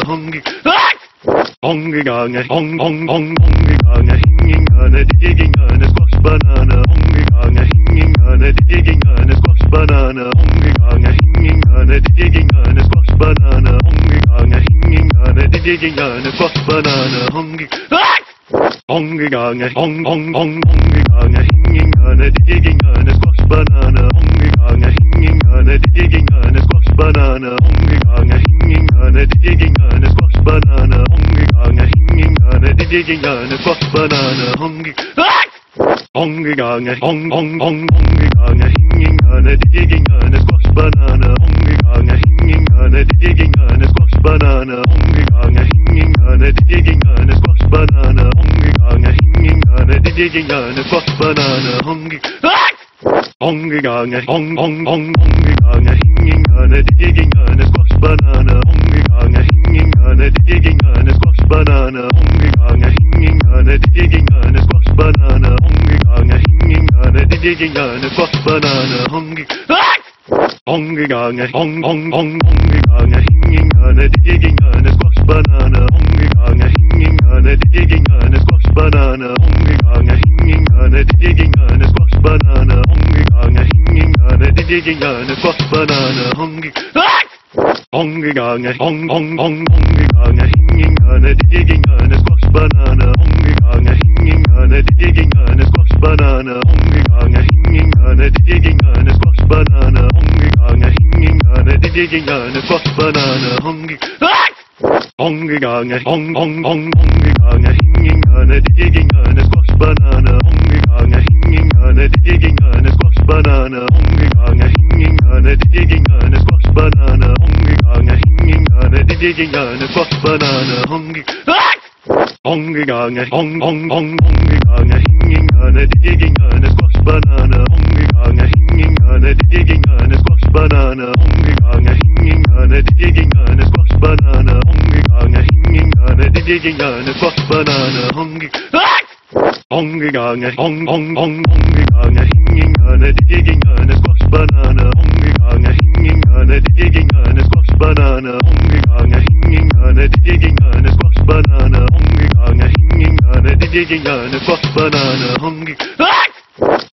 omgangerne, omgangerne, hingingerne, de gingerne, skotsbanane, omgangerne, hingingerne, de gingerne, skotsbanane, omgangerne, hingingerne, de gingerne, skotsbanane, omgangerne, hingingerne, de gingerne, skotsbanane, omgangerne, Omgegangen, om, om, om, omgegangen, hingegangen, diggingangen, squash banana, omgegangen, hingegangen, diggingangen, squash banana, omgegangen, hingegangen, diggingangen, squash banana, omgegangen, hingegangen, diggingangen, squash banana, omgegangen, omgegangen, om, om, om, omgegangen, hingegangen, diggingangen, squash banana, omgegangen, hingegangen, diggingangen, squash banana, omgegangen, Hingingane, Digingane, Squash Banane, Hongingange, Hingingane, Digingane, Squash Banane, Honging... Hongingange, Hong, Hong, Hong, Hongingange, Hingingane, Digingane, Squash Banane, Hongingange, Hingingane, Digingane, Squash Banane, Hongingange, Hingingane, Digingane, Squash Banane, Hongingange, Hingingane, Digingane, Squash Banane, Honging... Hongingange, Hong, Hong, Hong, Hongingange, Hingingane, Digingane, banana, hanging on a hanging on a digging on a squash banana, hanging on a hanging on a digging on a squash banana, hanging on a hanging on a digging on a squash banana, hanging. Honging on a hanging on a squash banana, honging on a hanging on a digging on a squash banana, honging on a hanging on a digging on a squash banana, honging on a hanging on a digging on a squash banana, honging. Omgegangen, Hong om, om, omgegangen, hingingerne, diggingerne, squashbanane, omgegangen, Hong diggingerne, squashbanane, omgegangen, hingingerne, diggingerne, squashbanane, omgegangen, Hong diggingerne, Hong omgegangen. Hong om, om, om, omgegangen, hingingerne, diggingerne, squashbanane, omgegangen, hingerne, de gingerne, squash banane, umgegangen, hingerne, de gingerne, squash banane, umgegangen, hingerne, de gingerne, squash banane, umgegangen. Umgegangen, um, um, um, umgegangen, hingerne, de gingerne, squash banane, umgegangen, hingerne, de gingerne, squash banane, umgegangen, hingerne, de gingerne, squash banane, umgegangen, hingerne, de gingerne, squash banane, umgegangen.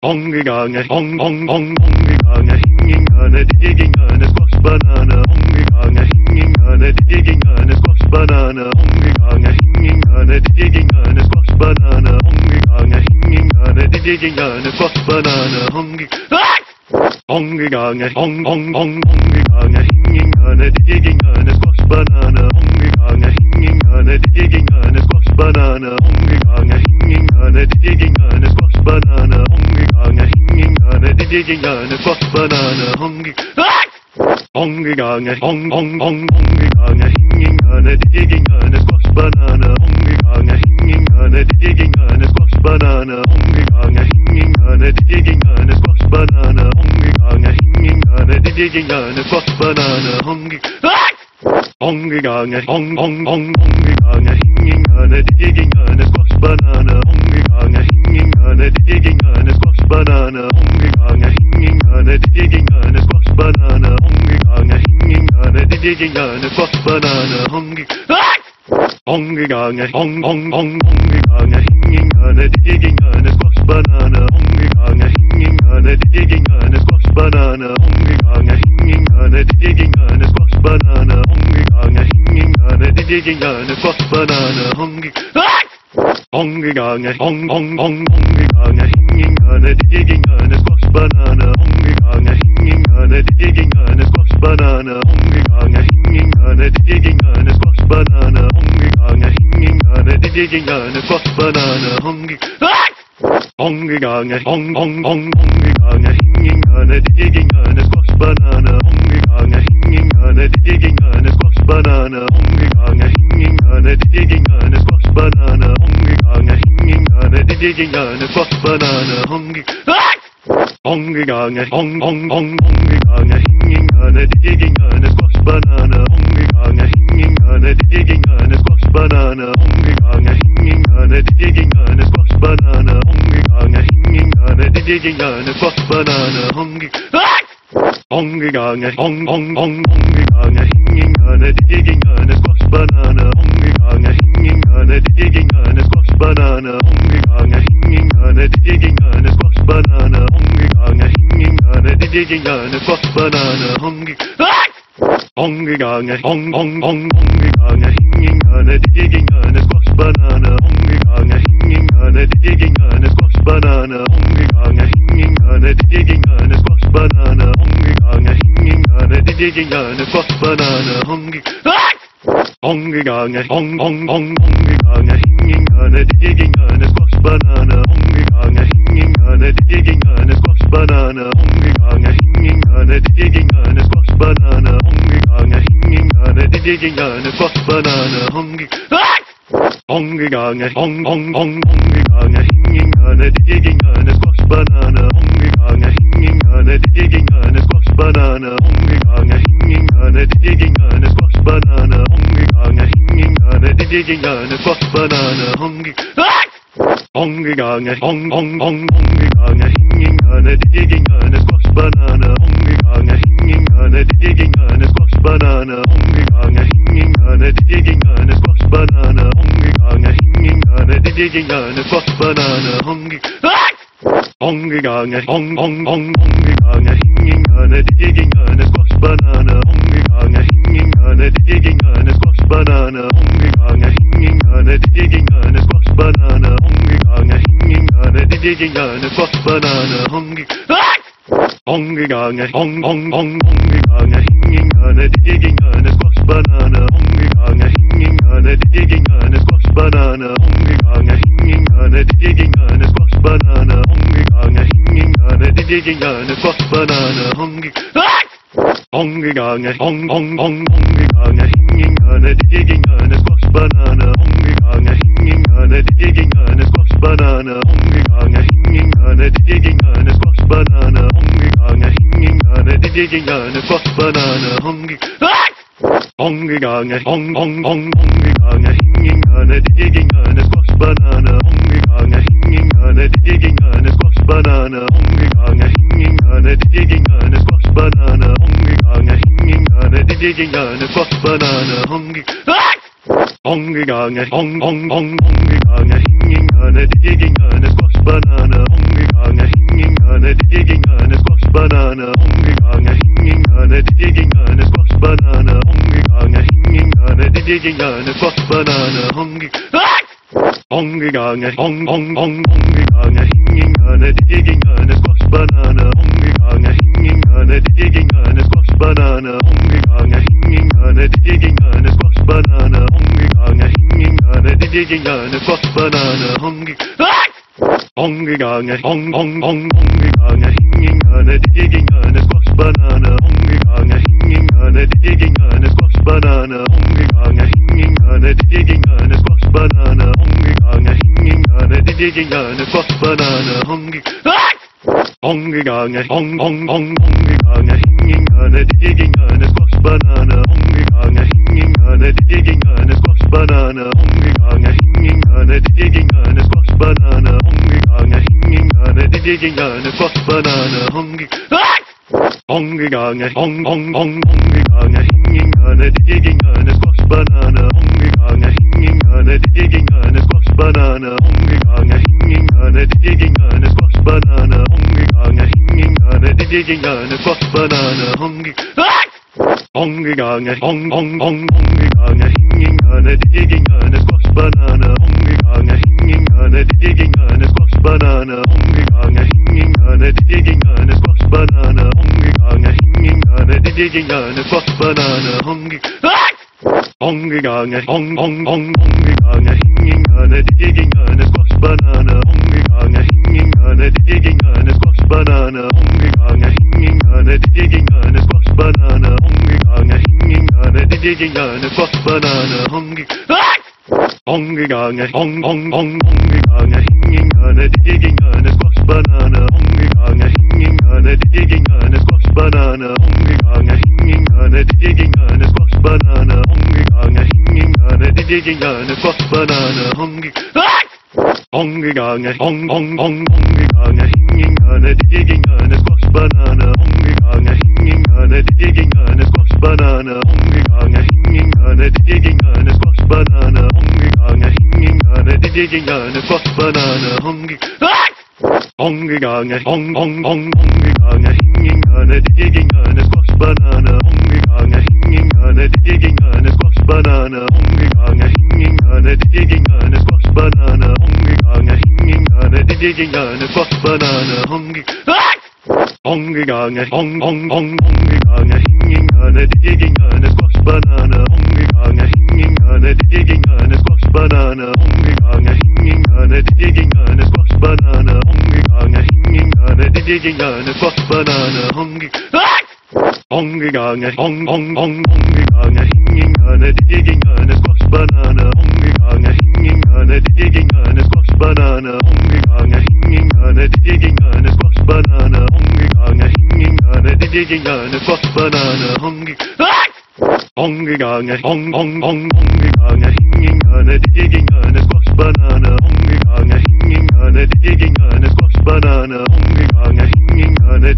Onge gange, ong, ong, ong, onge gange, hingingerne, diggingerne, squashbanane, onge gange, hingingerne, diggingerne, squashbanane, onge gange, hingingerne, diggingerne, squashbanane, onge gange, hingingerne, diggingerne, squashbanane, onge, onge gange, ong, ong, ong, onge gange, hingingerne, diggingerne, squashbanane, onge gange, hingingerne, diggingerne, squashbanane, onge gange, hinging on a digging on a squash banana, honging on a hinging on a digging on a squash banana, honging. Honging on a hong hong on a digging on a squash banana, honging on a hinging on a digging on a squash banana, honging on a hinging on a digging on a squash banana, honging on a hinging on a digging on a squash banana, honging. Honging on a hong hong hong honging on a hinging on a digging on a banana, umgegangen, hingegangen, gegangen, Squash banana, umgegangen, hingegangen, gegangen, Squash banana, umgegangen, hingegangen, gegangen, Squash banana, umgegangen, um, um, um, umgegangen, hingegangen, gegangen, Squash banana, umgegangen, hingegangen, gegangen, Squash banana, umgegangen, hingegangen, gegangen, Squash banana, umgegangen, hingegangen, gegangen, Squash banana, umgegangen, ah! Omgegangen, om, om, om, omgegangen, hingingerne, diggingerne, squashbanane, omgegangen, hingingerne, diggingerne, squashbanane, omgegangen, hingingerne, diggingerne, squashbanane, omgegangen, hingingerne, diggingerne, squashbanane, omgegangen. Ah! Omgegangen, om, om, om, omgegangen, hingingerne, diggingerne, squashbanane, omgegangen, hinging hinging hingingerne, de gingingerne, squashbananer, omgangerne, hingingerne, de gingingerne, squashbananer, omgangerne, hingingerne, de gingingerne, squashbananer, omgangerne. Omgegange, ong, ong, ong, omgegange, hingingerne, de gingingerne, squashbananer, omgegange, hingingerne, de gingingerne, squashbananer, omgegange, hingingerne, de gingingerne, squashbananer, omgegange, hingingerne, de gingingerne, squashbananer, omgegange. Omgegangen, om, om, om, omgegangen, hingingene, diggingene, squashbanane, omgegangen, hingingene, diggingene, squashbanane, omgegangen, hingingene, diggingene, squashbanane, omgegangen, hingingene, diggingene, squashbanane, omgegangen. Omgegangen, om, om, om, omgegangen, hingingene, diggingene, squashbanane, omgegangen, hingingene, diggingene, squashbanane, omgegangen, Hingingane, die Gingane, Squash banana. Banane, umgegane, Hingingane, die Gingane, Squash banana. Banane, umgegane, um, um, um, umgegane, Hingingane, die Gingane, Squash banana. Banane, umgegane, Hingingane, die Gingane, Squash banana. Banane, umgegane, Hingingane, die Gingane, Squash banana. Banane, umgegane, Hingingane, die Gingane, Squash Banane, umgegane, umgegane, um, um, um, umgegane, Hingingane, die Gingane, Squash banane, umgegangen, hingegane, die gingane, squash banane, umgegangen, hingegane, die gingane, squash banane, umgegangen, hingegane, die gingane, squash banane, umgegangen, ah! um, um, um, umgegangen, hingegane, die gingane, squash banane, umgegangen, hingegane, die gingane, squash banane, umgegangen, hingegane, die gingane, squash banane, umgegangen, hingegane, die gingane, squash banane, umgegangen, ah! Onge gange, ong, ong, ong, onge gange, hingingane, diggingane, squashbanane, onge gange, hingingane, diggingane, squashbanane, onge gange, hingingane, diggingane, squashbanane, onge gange, hingingane, diggingane, squashbanane, onge... Hong gange, ong, ong, ong, onge gange, hingingane, diggingane, squashbanane, onge digging digging digging banana, banana. hingegangen, gegangen, es war Banane, umgegangen, hingegangen, de digging war a umgegangen, banana. gegangen, es a Banane, umgegangen. Umgegangen, digging um, a umgegangen, banana. gegangen, on a hanging umgegangen, a digging es a squash umgegangen, hingegangen, gegangen, a hanging on umgegangen, digging gegangen, a war banana umgegangen. Omgegangen, om, om, om, omgegangen, hingegangen, diggegangen, squashbanane, omgegangen, hingegangen, diggegangen, squashbanane, omgegangen, hingegangen, diggegangen, squashbanane, omgegangen, hingegangen, diggegangen, squashbanane, omgegangen. Omgegangen, om, om, om, omgegangen, hingegangen, diggegangen, squashbanane, omgegangen, hingegangen, diggegangen, squashbanane, omgegangen, hinging eine, die ging eine Squash-Banane umgegangen, hinging eine, die ging eine Squash-Banane umgegangen. Umgegangen, um, um, um, umgegangen, hinging eine, die ging eine Squash-Banane umgegangen, hinging eine, die ging eine Squash-Banane umgegangen, hinging eine, die ging eine Squash-Banane umgegangen, hinging eine, die ging eine Squash-Banane umgegangen. Umgegangen, um, um, um, umgegangen, hinging eine, die ging eine gegangen, Gott Banane, Hongi. Hongegangen, Hong, Hong, Hong, Hongegangen, hingegangen, die gegangen, Gott Banane, Hongegangen, hingegangen, die gegangen, Gott Banane, Hongegangen, hingegangen, die gegangen, Gott Banane, Hongegangen, hingegangen, die gegangen, Gott Banane, Hongi. Hongegangen, Hong, Hong, Hong, Hongegangen, hingegangen, die gegangen, Gott Banane, Hongegangen, hingegangen, die gegangen, Banane umgegangen, hingegangen, die gegangen, es Squash Banane umgegangen, hingegangen, die gegangen, es Squash Banane umgegangen. Umgegangen, um, um, um, umgegangen, hingegangen, die gegangen, es Squash Banane umgegangen, hingegangen, die gegangen, es Squash Banane umgegangen, hingegangen, die gegangen, es Squash Banane umgegangen, hingegangen, die gegangen, es Squash Banane umgegangen. Onge gange, ong, ong, ong, onge gange, hingingerne, diggingerne, squashbanane, onge gange, hingingerne, diggingerne, squashbanane, onge gange, hingingerne, diggingerne, squashbanane, onge gange, hingingerne, diggingerne, squashbanane, onge... Ah! Onge gange, ong, ong, ong, onge gange, hingingerne, diggingerne, squashbanane, onge gange, hingingerne, hinging on a digging on a squash banana, honging on a hinging on a digging on a squash banana, honging on a hinging on a digging on a squash banana, honging. Honging on a hong hong hong honging on a hinging on a digging on a squash banana, honging on a hinging on a digging on a squash banana, honging on a hinging on a digging on a squash banana, honging on a hinging on a digging on a squash banana, honging. Omgangerne, om, om, om, omgangerne, hingingerne, diggingerne, squashbananer, omgangerne, hingingerne, diggingerne, squashbananer, omgangerne, hingingerne, diggingerne, squashbananer, omgangerne, hingingerne, diggingerne, squashbananer, omgangerne. Ah! Omgegangen, om, om, om, omgegangen, hingingerne, diggingerne, squashbananer, omgegangen, hingingerne, diggingerne, squashbananer, omgegangen, hingingerne, diggingerne, gegangen, Gott Banane, umge umgegangen, ah! um, um, um, umgegangen, hingegangen, die gegangen, Gott Banane, umgegangen, hingegangen, die gegangen, Gott Banane, umgegangen, hingegangen, die gegangen, Gott Banane, umgegangen, hingegangen, die gegangen, Gott Banane, umgegangen. Ah! Umgegangen, um, um, um, umgegangen, hingegangen, die gegangen, Gott Banane, umgegangen, hingegangen, die gegangen, banana, omgegangen, hingingerne,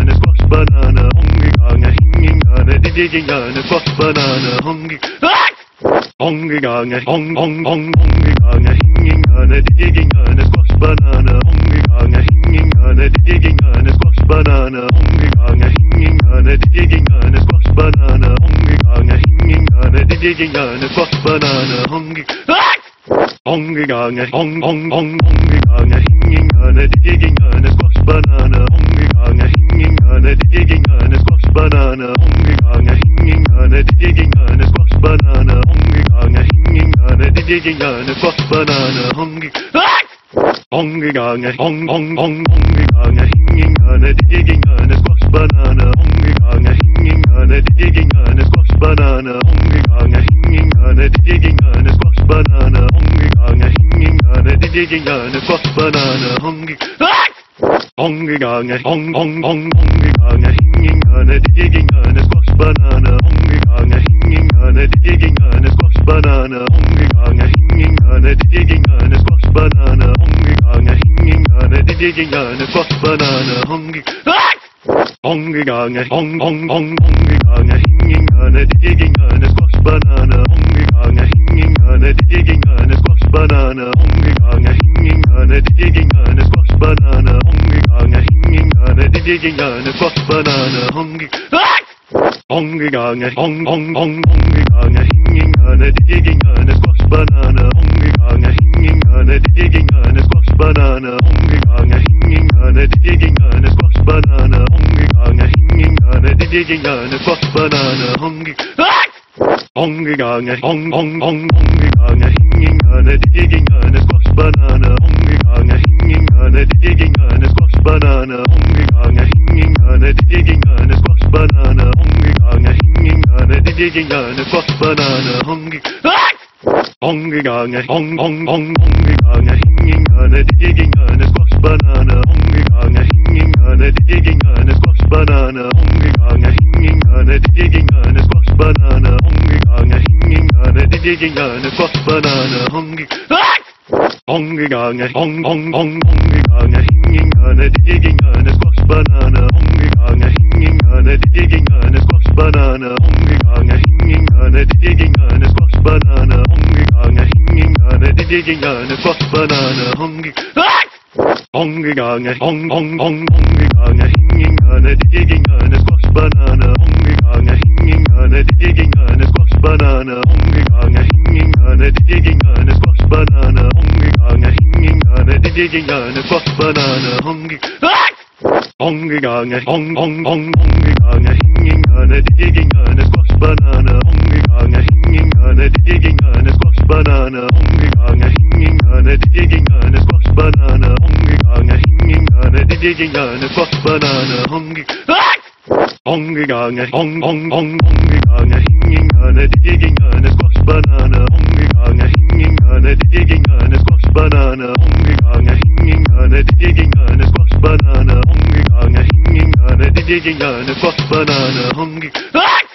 eine squash banana, omgegangen, hingingerne, diggingerne, squash banana, omgegangen, ah! ong, ong, ong, omgegangen, hingingerne, diggingerne, squash banana, omgegangen, hingingerne, diggingerne, squash eine, die hingingerne, eine squash banana, omgegangen, hingingerne, diggingerne, squash banana, omgegangen, Omgangerne, om, om, om, omgangerne, hingingerne, diggingerne, squashbananer, omgangerne, hingingerne, diggingerne, squashbananer, omgangerne, hingingerne, diggingerne, squashbananer, omgangerne, hingingerne, diggingerne, squashbananer, omgangerne. Omgegangen, om, om, om, omgegangen, hingingerne, diggingerne, squashbananer, omgangerne, hinging aan het digging aan een squash banana honging aan een hinging aan het digging aan een squash banana honging aan een hinging aan het digging aan een squash banana honging honging aan een hong hong hong honging aan een hinging aan het digging aan een squash banana honging aan een hinging aan het digging aan een squash banana honging aan een hinging aan het digging aan een squash banana honging aan een hinging aan het digging aan een squash banana honging Omgegangen, om, om, om, omgegangen, hingegangen, diggingangen, squashbanane, omgegangen, hingegangen, diggingangen, squashbanane, omgegangen, hingegangen, diggingangen, squashbanane, omgegangen, hingegangen, diggingangen, squashbanane, omgegangen. Omgegangen, om, om, om, omgegangen, hingegangen, diggingangen, squashbanane, omgegangen, hingegangen, diggingangen, squashbanane, banana, omgegangen, hingegangen, diggingane, squash banana, omgegangen, hingegangen, diggingane, squash banana, omgegangen, om, om, om, omgegangen, hingegangen, diggingane, squash banana, omgegangen, hingegangen, diggingane, squash banana, omgegangen, hingegangen, diggingane, squash banana, omgegangen, hingegangen, diggingane, squash banana, omgegangen, omgegangen, om, om, om, omgegangen, hinging aan het digging aan het squashbananen, omgegangen, hinging aan het digging aan het squashbananen, omgegangen, hinging aan het digging aan het squashbananen, omgegangen, hinging aan het digging aan het squashbananen, omgegangen, hong hong hong omgegangen, hinging aan het digging aan het squashbananen, omgegangen, hinging aan het digging aan het squashbananen, omgegangen, hinging aan het digging aan het squashbananen, omgegangen, hinging ne di di ging ne kwa banana hongi hongi gange hong hong hong hongi gange hinging ne di di ging ne kwa banana hongi gange hinging ne di di ging ne kwa banana hongi gange hinging ne di di ging ne kwa banana hongi gange hinging ne di di ging ne kwa banana hongi hongi gange hong hong hong hongi gange hinging ne di di ging ne kwa banana hongi gange Hingingerne, de gingerne, skogsbanane, omgangerne, hingingerne, de gingerne, skogsbanane, omgangerne, ah! hingingerne, de gingerne, skogsbanane, omgangerne, omgangerne, hingingerne, de gingerne, skogsbanane, omgangerne, hingingerne, de gingerne, skogsbanane, omgangerne, hingingerne, de gingerne, skogsbanane, omgangerne, hingingerne, de ah! gingerne, skogsbanane, omgangerne,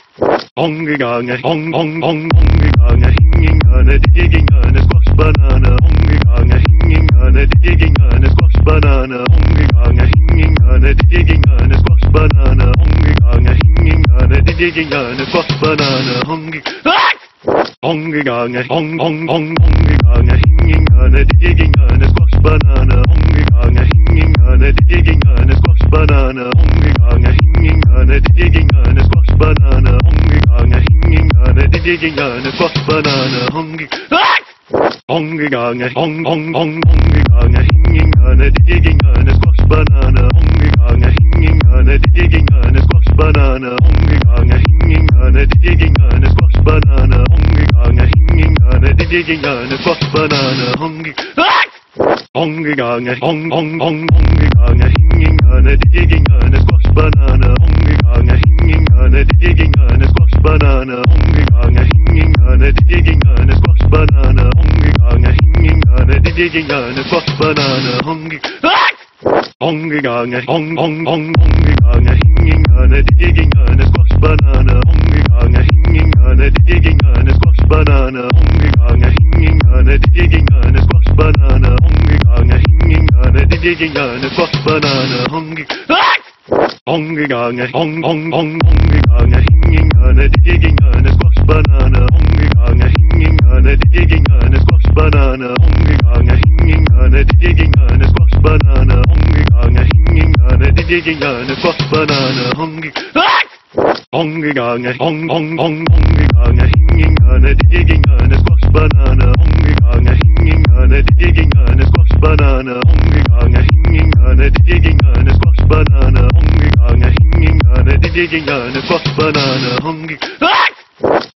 Omgegangen, om, om, om, omgegangen, hingegangen, diggegangen, squashbanane, omgegangen, hingegangen, diggegangen, squashbanane, omgegangen, hingegangen, diggegangen, squashbanane, omgegangen, hingegangen, diggegangen, squashbanane, omgegangen. Ah! Omgegangen, om, om, om, omgegangen, hingegangen, diggegangen, squashbanane, omgegangen, hingegangen, diggegangen, squashbanane, Banane, umgegangen, hingegangen, die ging eine Squash-Banane, umgegangen, hingegangen, die ging eine Squash-Banane, umgegangen, ah! umgegangen, um, um, um, umgegangen, hingegangen, die ging eine Squash-Banane, umgegangen, hingegangen, die ging eine Squash-Banane, umgegangen, hingegangen, die ging eine Squash-Banane, umgegangen, hingegangen, die ging eine Squash-Banane, umgegangen, ah! umgegangen, umgegangen, umgegangen, hingingerne, det er gingerne, squashbananer, hungingange, hingingerne, det er gingerne, squashbananer, hungingange, hingingerne, det er gingerne, squashbananer, hungingange, hingingerne, det er gingerne, squashbananer, hunging... Hungingange, hung, hung, hung, hungingange, hingingerne, det er gingerne, squashbananer, hungingange, hingingerne, det er gingerne, squashbananer, hungingange, hingingerne, det er gingerne, squashbananer, hungingange, banana, digging on a fuck banana, hungry. Honging on a hong hong hong honging on a hinging on a digging on a squash banana, honging on a hinging on a digging on a squash banana, honging on a hinging on a digging on a squash banana, honging on a hinging on a digging on a squash banana, honging. Honging on a hong hong hong honging on a hinging on a digging on a squash banana, honging on a hinging. hanging hanging hanging hingingerne, diggingerne, squashbanane, umgingerne, hingingerne, diggingerne, squashbanane, umgingerne, hingingerne, diggingerne, squashbanane, umging...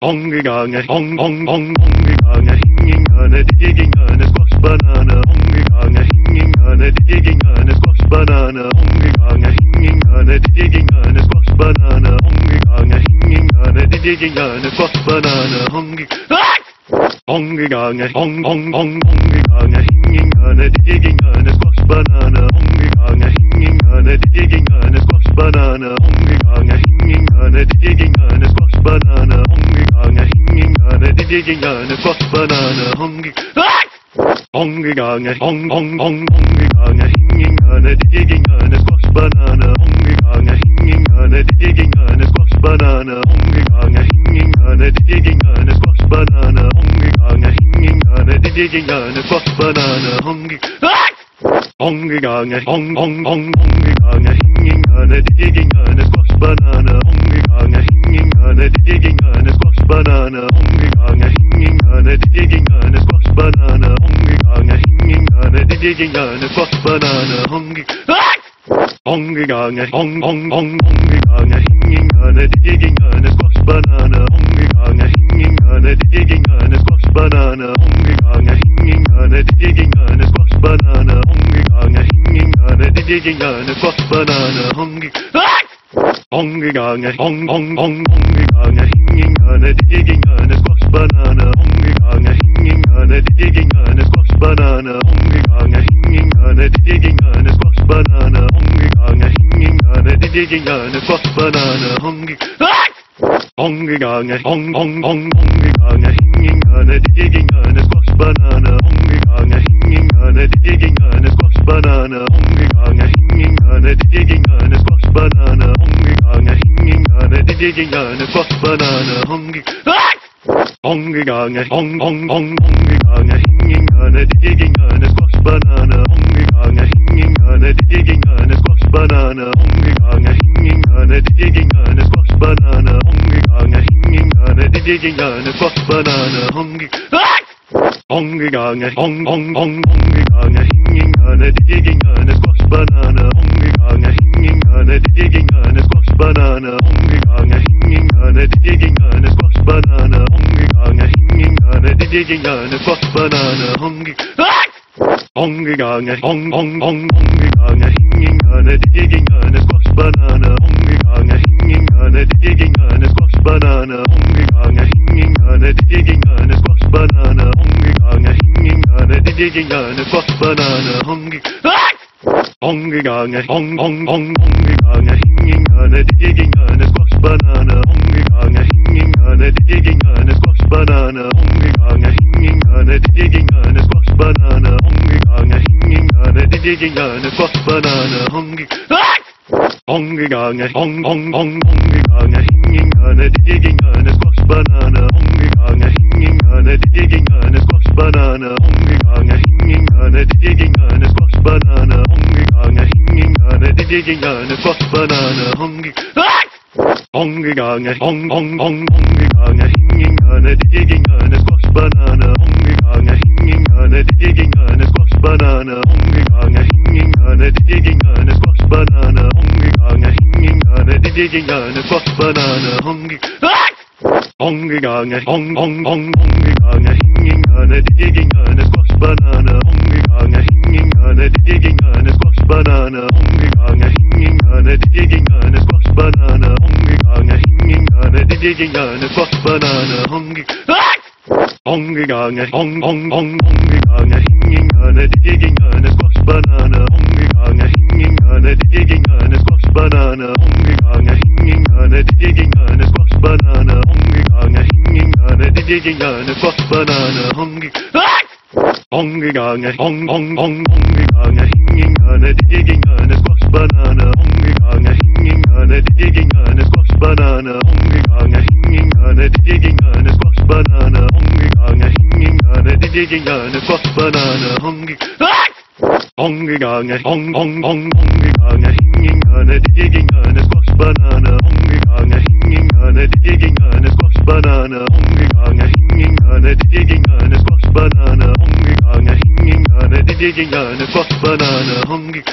Umgingerne, um, um, um, umgingerne, hingingerne, diggingerne, squashbanane, umgingerne, hingingerne, diggingerne, squashbanane, umgingerne, hingingerne, diggingerne, squashbanane, umgingerne, hingingerne, diggingerne, squashbanane, umging... Ah! Omgegangen, om, om, om, omgegangen, hingingerne, diggingerne, squashbanane, Hong hingingerne, diggingerne, squashbanane, omgegangen, hingingerne, diggingerne, squashbanane, omgegangen, hingingerne, Hong squashbanane, Hong Omgegangen, om, om, om, omgegangen, hingingerne, diggingerne, squashbanane, omgegangen, hingingerne, diggingerne, squashbanane, Banane umgegangen, hingegangen, die gegangen, es Squash Banane umgegangen, hingegangen, die gegangen, Squash Banane umgegangen. Umgegangen, um, um, um, umgegangen, hingegangen, die gegangen, es Squash Banane umgegangen, hingegangen, die gegangen, es Squash Banane umgegangen, hingegangen, die gegangen, es Squash Banane umgegangen, hingegangen, die gegangen, es Squash Banane umgegangen. Umgegangen, um, um, um, umgegangen, Hingingerne, det gingerne, skogsbanane, hungegange, hingingerne, det gingerne, skogsbanane, hungegange, hingingerne, det gingerne, skogsbanane, hungegange, hingingerne, det gingerne, skogsbanane, hungegange. Omgegange, om, om, om, omgegange, hingingerne, de gingerne, skogsbanane, omgegange, hingingerne, de gingerne, skogsbanane, omgegange, hingingerne, de gingerne, skogsbanane, omgegange, hingingerne, Banane, die wir gegangen, Gott Banane, Hongi, Hongegangen, Hong, Hong, Hong, Hongegangen, Hingegangen, die gegangen, Gott Banane, Hongegangen, Hingegangen, die gegangen, Gott Banane, Hongegangen, Hingegangen, die gegangen, Gott Banane, Hongegangen, Hingegangen, die gegangen, die Banane, Hongi, Hongegangen, Hong, Hong, Hong, Hongegangen, Hingegangen, die gegangen, Gott Banane, Hongegangen, Hingingerne, diggingerne, squashbanane, umgegangen, hingingerne, diggingerne, squashbanane, umgegangen, hingingerne, diggingerne, squashbanane, umgegangen. Umgegangen, um, um, um, umgegangen, hingingerne, diggingerne, squashbanane, umgegangen, hingingerne, diggingerne, squashbanane, umgegangen, hingingerne, diggingerne, squashbanane, umgegangen, hingingerne, diggingerne, squashbanane, umgegangen. Onge gange, ong, ong, ong, onge gange, hinging gange, digging gange, squash banane, onge gange, hinging gange, digging gange, squash banane, onge gange, hinging gange, digging gange, squash banane, onge gange, hinging gange, Hong gange, Hong banane, onge Onge gange, ong, Hong ong, onge gange, hinging gange, digging gange, squash banane, onge gange, hinging gange, digging gange, squash banana, umgegangen, hingegangen, digegangen, squash banana, umgegangen, hingegangen, digegangen, squash banana, umgegangen, umgegangen, um, um, um, umgegangen, hingegangen, digegangen, squash banana, umgegangen, hingegangen, digegangen, squash banana, umgegangen, hingegangen, digegangen, squash banana, umgegangen, hingegangen, digegangen, squash banana, umgegangen, umgegangen, um, um, um, umgegangen, hingegangen, Banane, umgegangen, hingegangen, die gegen eine Squash-Banane, umgegangen, hingegangen, die gegen eine Squash-Banane, umgegangen, ah! umgegangen, um, um, um, umgegangen, hingegangen, die gegen eine Squash-Banane, umgegangen, hingegangen, die gegen eine Squash-Banane, umgegangen, hingegangen, die gegen eine Squash-Banane, umgegangen, hingegangen, die gegen eine Squash-Banane, umgegangen, ah! Onge gange, ong, Hong ong, Hong gange, hinging hane, digging hane, squash banane, onge gange, hinging hane, digging hane, Hong banane, onge gange, hinging hane, digging hane, squash banane, onge gange, hinging hane, Hong hane, squash banane, onge Onge gange, ong, ong, ong, Hong gange, Hong hane, digging hane, squash banane, onge gange, hinging hinging on a digging on a squash banana, honging on a hinging on a digging on a squash banana, honging on a hinging on a digging on a squash banana, honging. Honging on a hong hong hong honging on a hinging on a digging on a squash banana, honging on a hinging on a digging on a squash banana, honging on a hinging on a digging on a squash banana, honging on a hinging on a digging on a squash banana, honging.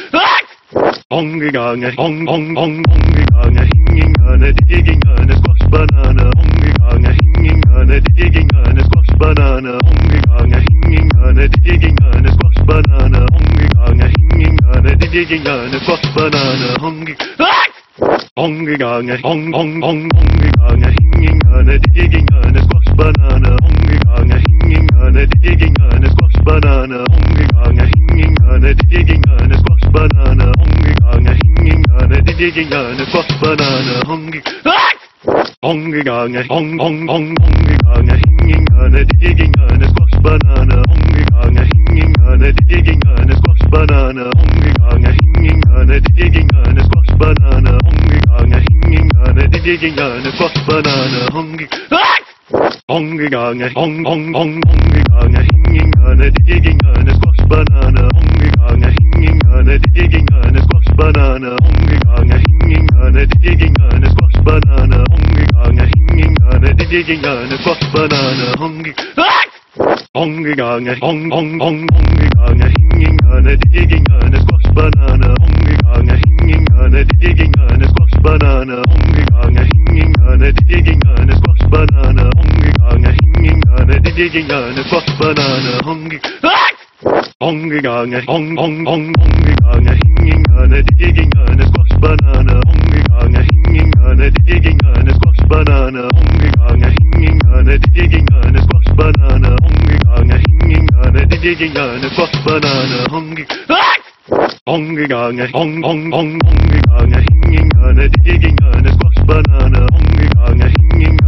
Ongegangen, on, on, on, ongegangen, hingegangen, diggingene, squashbanane, ongegangen, hingegangen, diggingene, squashbanane, ongegangen, hingegangen, diggingene, squashbanane, ongegangen, hingegangen, diggingene, squashbanane, ongegangen. Ongegangen, on, on, on, ongegangen, hingegangen, diggingene, squashbanane, ongegangen, hingegangen, diggingene, squashbanane, Squash banana, hongingange, hingingane, diggingane, squash banana, hongingange, hingingane, diggingane, squash banana, honging. Hongingange, hong hong hong hongingange, hingingane, diggingane, squash banana, hongingange, hingingane, diggingane, squash banana, hongingange, hingingane, diggingane, squash banana, hongingange, hingingane, diggingane, squash banana, honging. Ongegangen, on, on, on, ongegangen, hingegangen, diggingene, Squashbanane, ongegangen, hingingene, diggingene, Squashbanane, ongegangen, hingingene, diggingene, Squashbanane, ongegangen, hingingene, diggingene, Squashbanane, ongegangen, ongegangen, on, on, on, ongegangen, hingingene, diggingene, Squashbanane, ongegangen, hingingene, diggingene, Squashbanane, ongegangen, hingingene, diggingene, Squashbanane, Banane, umgegangen, hingegangen, hingegangen, Gott, Banane, umgegangen, umgegangen, um, um, um, umgegangen, hingegangen, hingegangen, Gott, Banane, umgegangen, hingegangen, hingegangen, Gott, Banane, umgegangen, hingegangen, hingegangen, Gott, Banane, umgegangen, hingegangen, hingegangen, Gott, Banane, umgegangen, Umgegangen, um, um, um, umgegangen, hingegangen, hingegangen, Gott, Banane, umgegangen, Digging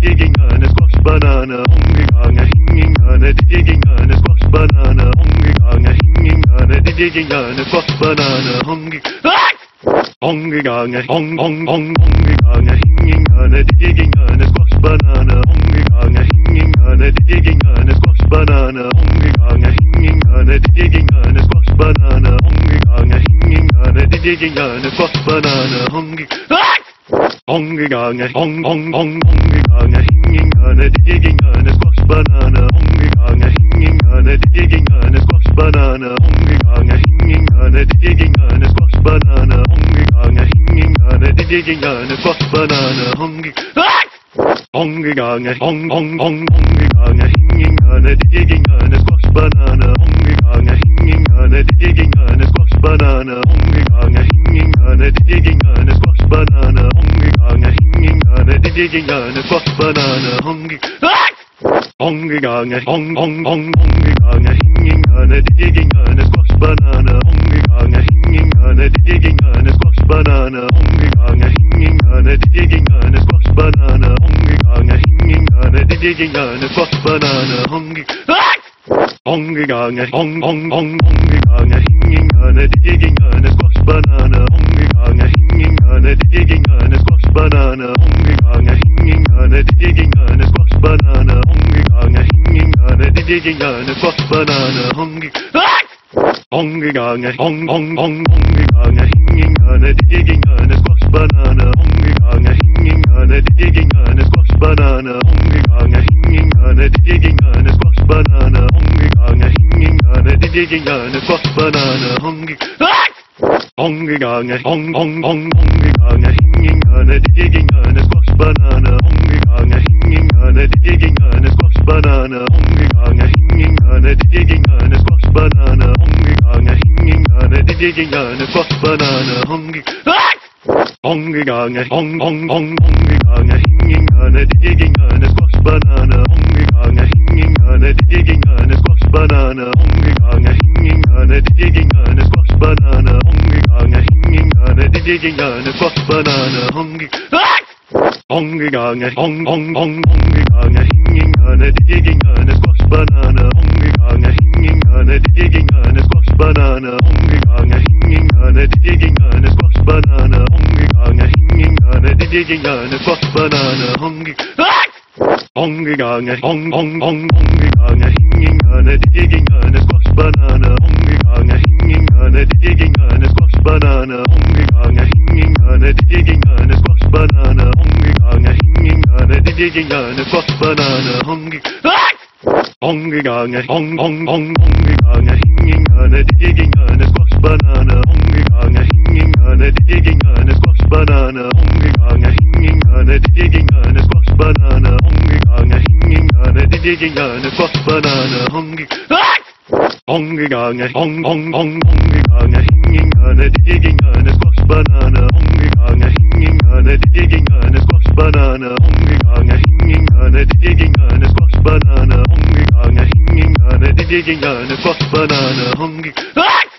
diggingane, squashbanane, omgegangen, banana, diggingane, squashbanane, omgegangen, hingingane, diggingane, squashbanane, omgegangen. Omgegangen, om, om, om, omgegangen, hingingane, diggingane, squashbanane, omgegangen, hingingane, diggingane, squashbanane, omgegangen, hingingane, diggingane, squashbanane, omgegangen, hingingane, diggingane, squashbanane, omgegangen. Ongi gange, ong ong ong ongi gange, hinging hane, digging hane, squash banana, ongi gange, hinging hane, digging hane, squash banana, ongi gange, hinging hane, digging hane, squash banana, ongi gange, hinging hane, digging hane, squash banana, ongi Ongi gange, ong ong ong ongi gange, hinging hane, digging hane, squash banana, ongi gange, hinging hane, digging hane, squash squashbanane, umgegangen, hingingane, die gingane, squashbanane, umgegangen, hingingane, die gingane, squashbanane, umgegangen, ah! hong, hong, hong, umgegangen, hingingane, die gingane, squashbanane, umgegangen, hingingane, die gingane, squashbanane, umgegangen, hingingane, die gingane, squashbanane, umgegangen, hingingane, die gingane, squashbanane, umgegangen, ah! Omgegangen, om, om, om, omgegangen, hingegangen, diggingangen, squashbanane, omgegangen, hingegangen, diggingangen, squashbanane, omgegangen, hingegangen, diggingangen, squashbanane, omgegangen, hingegangen, diggingangen, squashbanane, omgegangen, omgegangen, om, om, om, omgegangen, hingegangen, diggingangen, squashbanane, omgegangen, hingegangen, diggingangen, squashbanane, omgegangen, hingegangen, diggingangen, squashbanane, banana, hongigange, hingingange, didigingange, fuck banana, hongig... Hongigange, hong, hong, hong, hongigange, hingingange, didigingange, squash banana, hongigange, hingingange, didigingange, squash banana, hongigange, hingingange, didigingange, squash banana, hongigange, hingingange, didigingange, squash banana, hongig... Hongigange, hong, hong, hong, hongigange, hingingange, didigingange, squash banana, hongigange, hingingange, Hingingerne, diggingerne, squashbanane, umgangerne, hingingerne, diggingerne, squashbanane, ah! umgangerne, hingingerne, diggingerne, squashbanane, umgangerne, umgangerne, hingingerne, diggingerne, squashbanane, umgangerne, hingingerne, diggingerne, squashbanane, umgangerne, hingingerne, diggingerne, squashbanane, umgangerne, hingingerne, diggingerne, ah! squashbanane, umgangerne, Ongegangen, on, on, on, ongegangen, hingegangen, diggingene, squashbanane, ongegangen, hingingene, diggingene, squashbanane, ongegangen, hingingene, diggingene, squashbanane, ongegangen, hingingene, diggingene, squashbanane, ongegangen, ongegangen, on, on, on, ongegangen, hingingene, diggingene, squashbanane, ongegangen, hingingene, diggingene, squashbanane, banana, umgegangen, hingegangen, diggingane, squash banana, umgegangen, hingegangen, diggingane, squash banana, umgegangen, hong, hong, hong, umgegangen, hingegangen, diggingane, squash banana, umgegangen, hingegangen, diggingane, squash banana, umgegangen, hingegangen, diggingane, squash banana, umgegangen, hingegangen, diggingane, squash banana, umgegangen,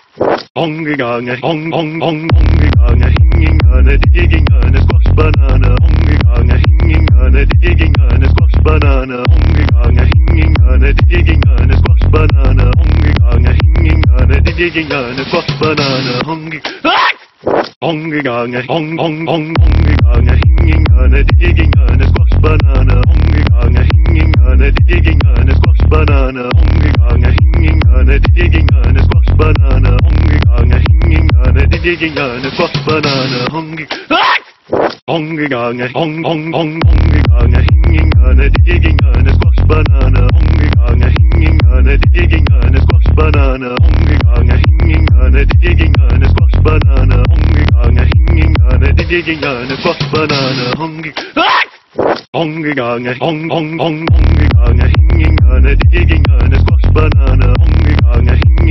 Ongegangen, on, on, on, ongegangen, hingegangen, diggingene, Squashbanane, ongegangen, hingingene, diggingene, Squashbanane, ongegangen, hingingene, diggingene, Squashbanane, ongegangen, hingingene, diggingene, Squashbanane, ongegangen, ah! ongegangen, on, on, on, ongegangen, hingingene, diggingene, Squashbanane, ongegangen, hingingene, diggingene, Squashbanane, ongegangen, hingingene, diggingene, Squashbanane, gigging on a fuck banana hungry. Honging on a hong hong hong honging on a hinging on a digging on a squash banana honging on a hinging on a digging on a squash banana honging on a hinging on a digging on a squash banana honging on a hinging on a digging on a squash banana honging honging on a hong hong hong honging on a hinging on a digging on a squash banana honging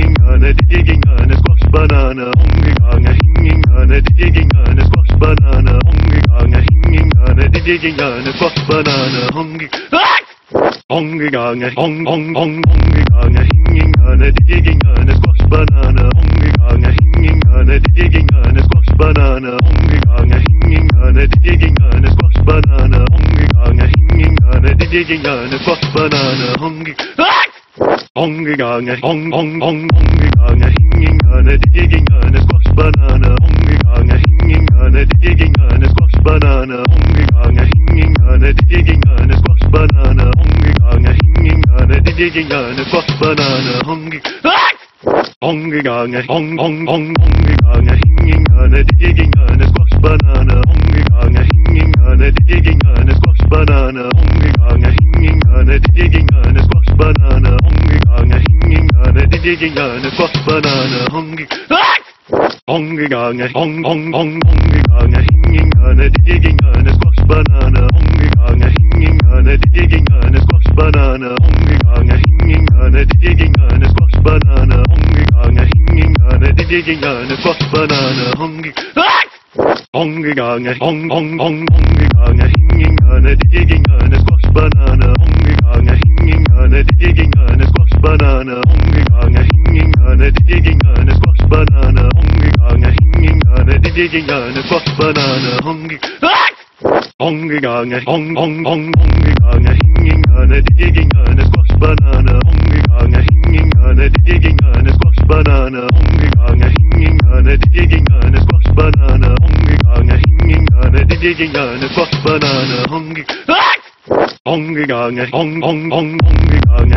hanging hanging hanging hingerne, de gingerne, squashbanane, umgingerne, hingingerne, de gingerne, squashbanane, umgingerne, hingingerne, de gingerne, squashbanane, umgingerne. Omgegangen, ah! om, om, om, omgegangen, hingingerne, de gingerne, squashbanane, omgegangen, hingingerne, de gingerne, squashbanane, omgegangen, hingingerne, de gingerne, squashbanane, omgegangen, hingingerne, de gingerne, squashbanane, omgegangen. Ah! Ongegangen, on, on, on, ongegangen, hingegangen, diggingene, Squashbanane, ongegangen, hingingene, diggingene, Squashbanane, ongegangen, hingingene, diggingene, Squashbanane, ongegangen, hingingene, diggingene, Squashbanane, ongegangen, ongegangen, on, on, on, ongegangen, hingingene, diggingene, Squashbanane, ongegangen, hingingene, diggingene, Squashbanane, hinging eine, omgegangen, hingegangen, diggingen, squash bananen, omgegangen, hingegangen, diggingen, squash bananen, omgegangen. Omgegangen, om, om, om, omgegangen, hingegangen, diggingen, squash bananen, omgegangen, hingegangen, diggingen, squash eine, die hingegangen, eine squash bananen, omgegangen, hingegangen, diggingen, squash bananen, omgegangen. Onge gange, ong, ong, Hong onge gange, hingingerne, diggingerne, squashbanane, onge gange, hingingerne, diggingerne, squashbanane, onge gange, hingingerne, Hong squashbanane, onge gange, hingingerne, diggingerne, squashbanane, onge... Onge gange, ong, ong, Hong onge gange, hingingerne, diggingerne, squashbanane, onge ah! hingingerne, diggingerne, squashbananer, umgegange, hingingerne, diggingerne, squashbananer, umgegange, hingingerne, diggingerne, squashbananer, umgegange, umgegange, hingingerne,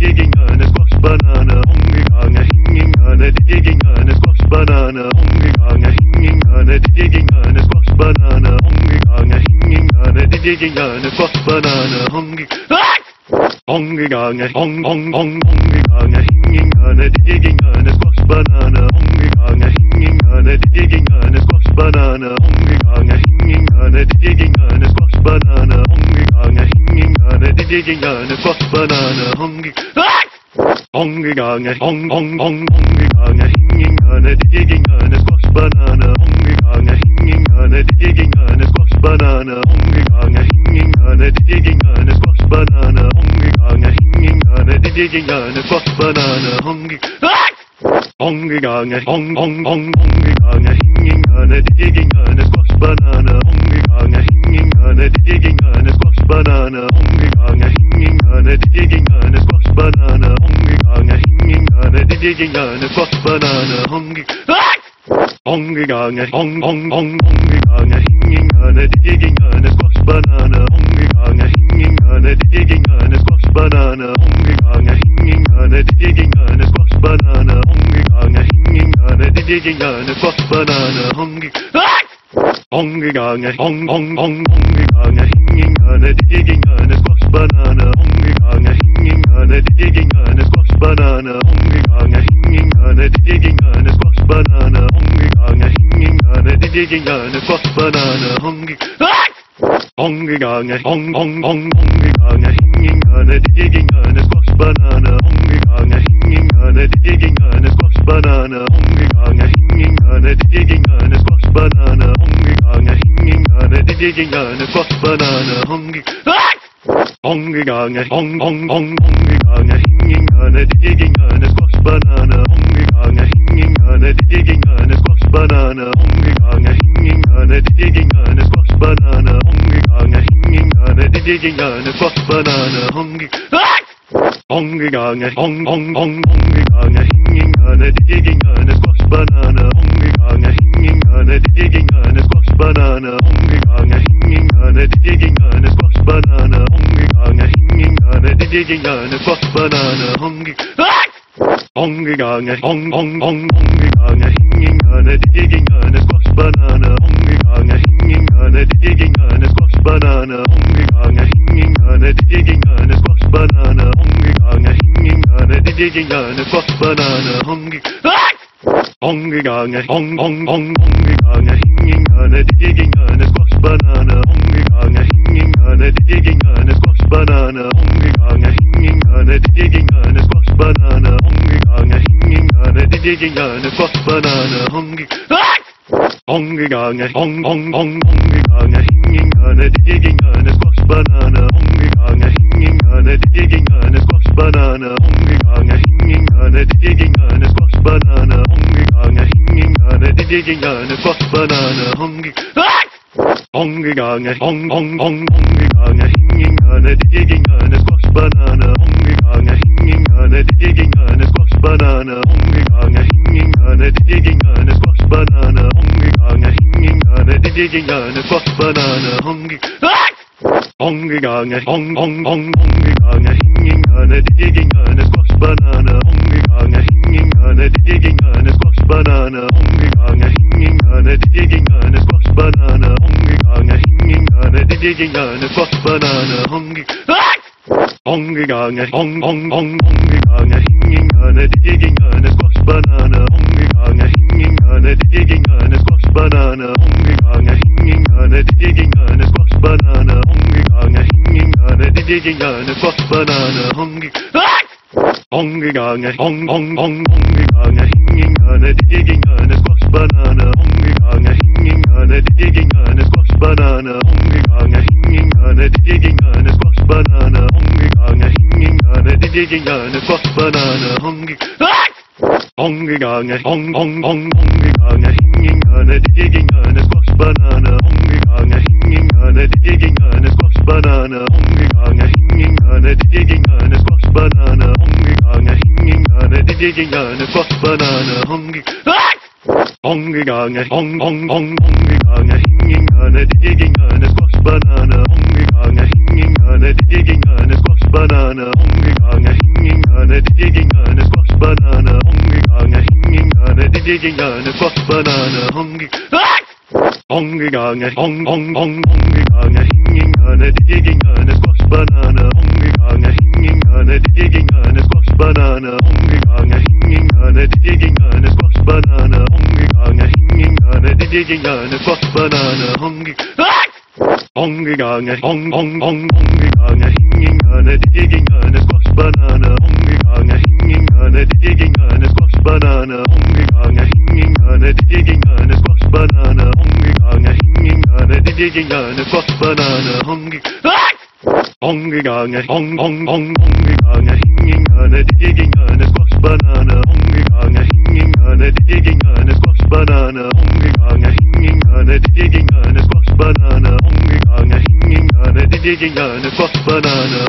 diggingerne, squashbananer, umgegange, hingingerne, diggingerne, squashbananer, umgegange, hingingerne, diggingerne, squashbananer, umgegange, hingingerne, diggingerne, squashbananer, umgegange, Omgegangen, om, om, om, omgegangen, hingegangen, diggegangen, squashbanane, omgegangen, hingegangen, diggegangen, squashbanane, omgegangen, hingegangen, diggegangen, squashbanane, omgegangen, hingegangen, diggegangen, squashbanane, omgegangen. Omgegangen, om, om, om, omgegangen, hingegangen, diggegangen, squashbanane, omgegangen, hingegangen, diggegangen, squashbanane, omgegangen, hinging eine, die ging eine Squash-Banane umgegangen, hinging eine, die ging eine Squash-Banane umgegangen. Umgegangen, um, um, um, umgegangen, hinging eine, die ging eine Squash-Banane umgegangen, hinging eine, die ging eine Squash-Banane umgegangen, hinging eine, die ging eine Squash-Banane umgegangen, hinging eine, die ging eine Squash-Banane umgegangen. Omgegangen, om, om, om, omgegangen, hingegangen, diggingangen, squashbanane, omgegangen, hingegangen, diggingangen, squashbanane, banana. hingegangen, diggingangen, squashbanane, omgegangen, hingegangen, diggingangen, squashbanane, omgegangen. Umgegangen, um, um, banana. umgegangen, hingegangen, diggingangen, squashbanane, umgegangen, hingegangen, diggingangen, squashbanane, umgegangen, hingegangen, diggingangen, squashbanane, Banane, umgegangen, hingegangen, in die gegangen, vor Banane, umgegangen. Umgegangen, um, um, um, umgegangen, hingegangen, die gegangen, vor Banane, umgegangen, hingegangen, die gegangen, vor Banane, umgegangen, hingegangen, die gegangen, vor Banane, umgegangen, hingegangen, die gegangen, vor Banane, umgegangen. Umgegangen, um, um, um, umgegangen, hingegangen, die gegangen, vor Banane, umgegangen. hinging on a digging on a squash banana, honging on a hinging on a digging on a squash banana, honging on a hinging on a digging on a squash banana, honging. Honging on a hinging on a digging on a squash banana, honging on a hinging on a digging on a squash banana, honging on a hinging on a digging on a squash banana, honging on a hinging on a digging on a squash banana, honging. Ongegangen, on, on, on, ongegangen, hingegangen, diggingene, squash banane, ongegangen, hingegangen, diggingene, squash banane, ongegangen, hingegangen, diggingene, squash banane, ongegangen, hingegangen, diggingene, squash banane, ongegangen. Ongegangen, on, on, on, ongegangen, hingegangen, diggingene, squash banane, ongegangen, hingegangen, diggingene, squash banane, ongegangen, hingegangen, die gegangen, Squashbanane, umgegangen, hingegangen, die gegangen, Squashbanane, umgegangen, umgegangen, um, um, um, umgegangen, hingegangen, die gegangen, Squashbanane, umgegangen, hingegangen, die gegangen, Squashbanane, umgegangen, hingegangen, die gegangen, Squashbanane, umgegangen, hingegangen, die gegangen, Squashbanane, umgegangen, Omgegange, om, om, om, omgegange, hingingerne, diggingerne, squashbanane, omgegange, hingingerne, diggingerne, squashbanane, omgegange, hingingerne, diggingerne, squashbanane, omgegange, hingingerne, diggingerne, squashbanane, omgegange. Omgegange, om, om, om, omgegange, hingingerne, diggingerne, squashbanane, omgegange, hingingerne, diggingerne, squashbanane, omgegange, hingingerne, diggingerne, squashbanane, banana, hongiganga, hingingana, digigingana, fuck banana, hongi. Hongiganga, hong hong hong hongiganga, hingingana, digigingana, squash banana, hongiganga, hingingana, digigingana, squash banana, hongiganga, hingingana, digigingana, squash banana, hongiganga, hingingana, digigingana, squash banana, hongi. Hongiganga, hong hong hong hongiganga, hingingana, digigingana, squash banana, hongi. Hingingerne, diggingerne, squashbanane, umgegangen, hingingerne, diggingerne, squashbanane, ah! umgegangen, hingingerne, diggingerne, squashbanane, umgegangen, umgegangen, umgegangen, hingingerne, diggingerne, squashbanane, umgegangen, hingingerne, diggingerne, squashbanane, umgegangen, hingingerne, diggingerne, squashbanane, umgegangen, hingingerne, diggingerne, ah! squashbanane, umgegangen, Umgegangen, um, um, um, umgegangen, hingegangen, diggingene Squash-Banane, umgegangen, hingingene, diggingene Squash-Banane, umgegangen, hingingene, diggingene Squash-Banane, umgegangen, hingingene, diggingene Squash-Banane, umgegangen, umgegangen, um, um, um, umgegangen, hingingene, diggingene Squash-Banane, umgegangen, ah! hingingene, diggingene Squash-Banane, umgegangen, hingingene, diggingene Squash-Banane, umgegangen, ngà hing hing ngà nè đi đi đi ngà nè quắc banana hong hing hong hing ngà nè hong hong hong hong hing ngà nè hing hing ngà nè đi đi đi ngà nè quắc banana hong hing ngà nè hing hing ngà nè đi đi đi ngà nè quắc banana hong hing ngà nè hing hing ngà nè đi đi đi ngà nè quắc banana hong hing ngà nè hing hing ngà nè đi đi đi ngà nè quắc banana hong hing hong hing ngà nè hong hong hong hong hing ngà nè hing hing ngà nè đi đi đi ngà nè quắc banana hong hing ngà nè hing hing ngà nè đi đi đi ngà nè quắc Squashbanane, umgegangen, hingingane, die gingane, Squashbanane, umgegangen, hingingane, die gingane, Squashbanane,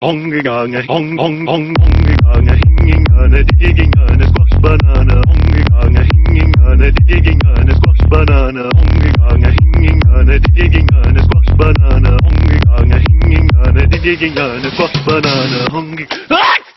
umgegangen, ah! hong, hong, hong, umgegangen, hingingane, die gingane, Squashbanane, umgegangen, hingingane, die gingane, Squashbanane, umgegangen, hingingane, die gingane, Squashbanane, umgegangen, hingingane, die gingane, Squashbanane, umgegangen, ah!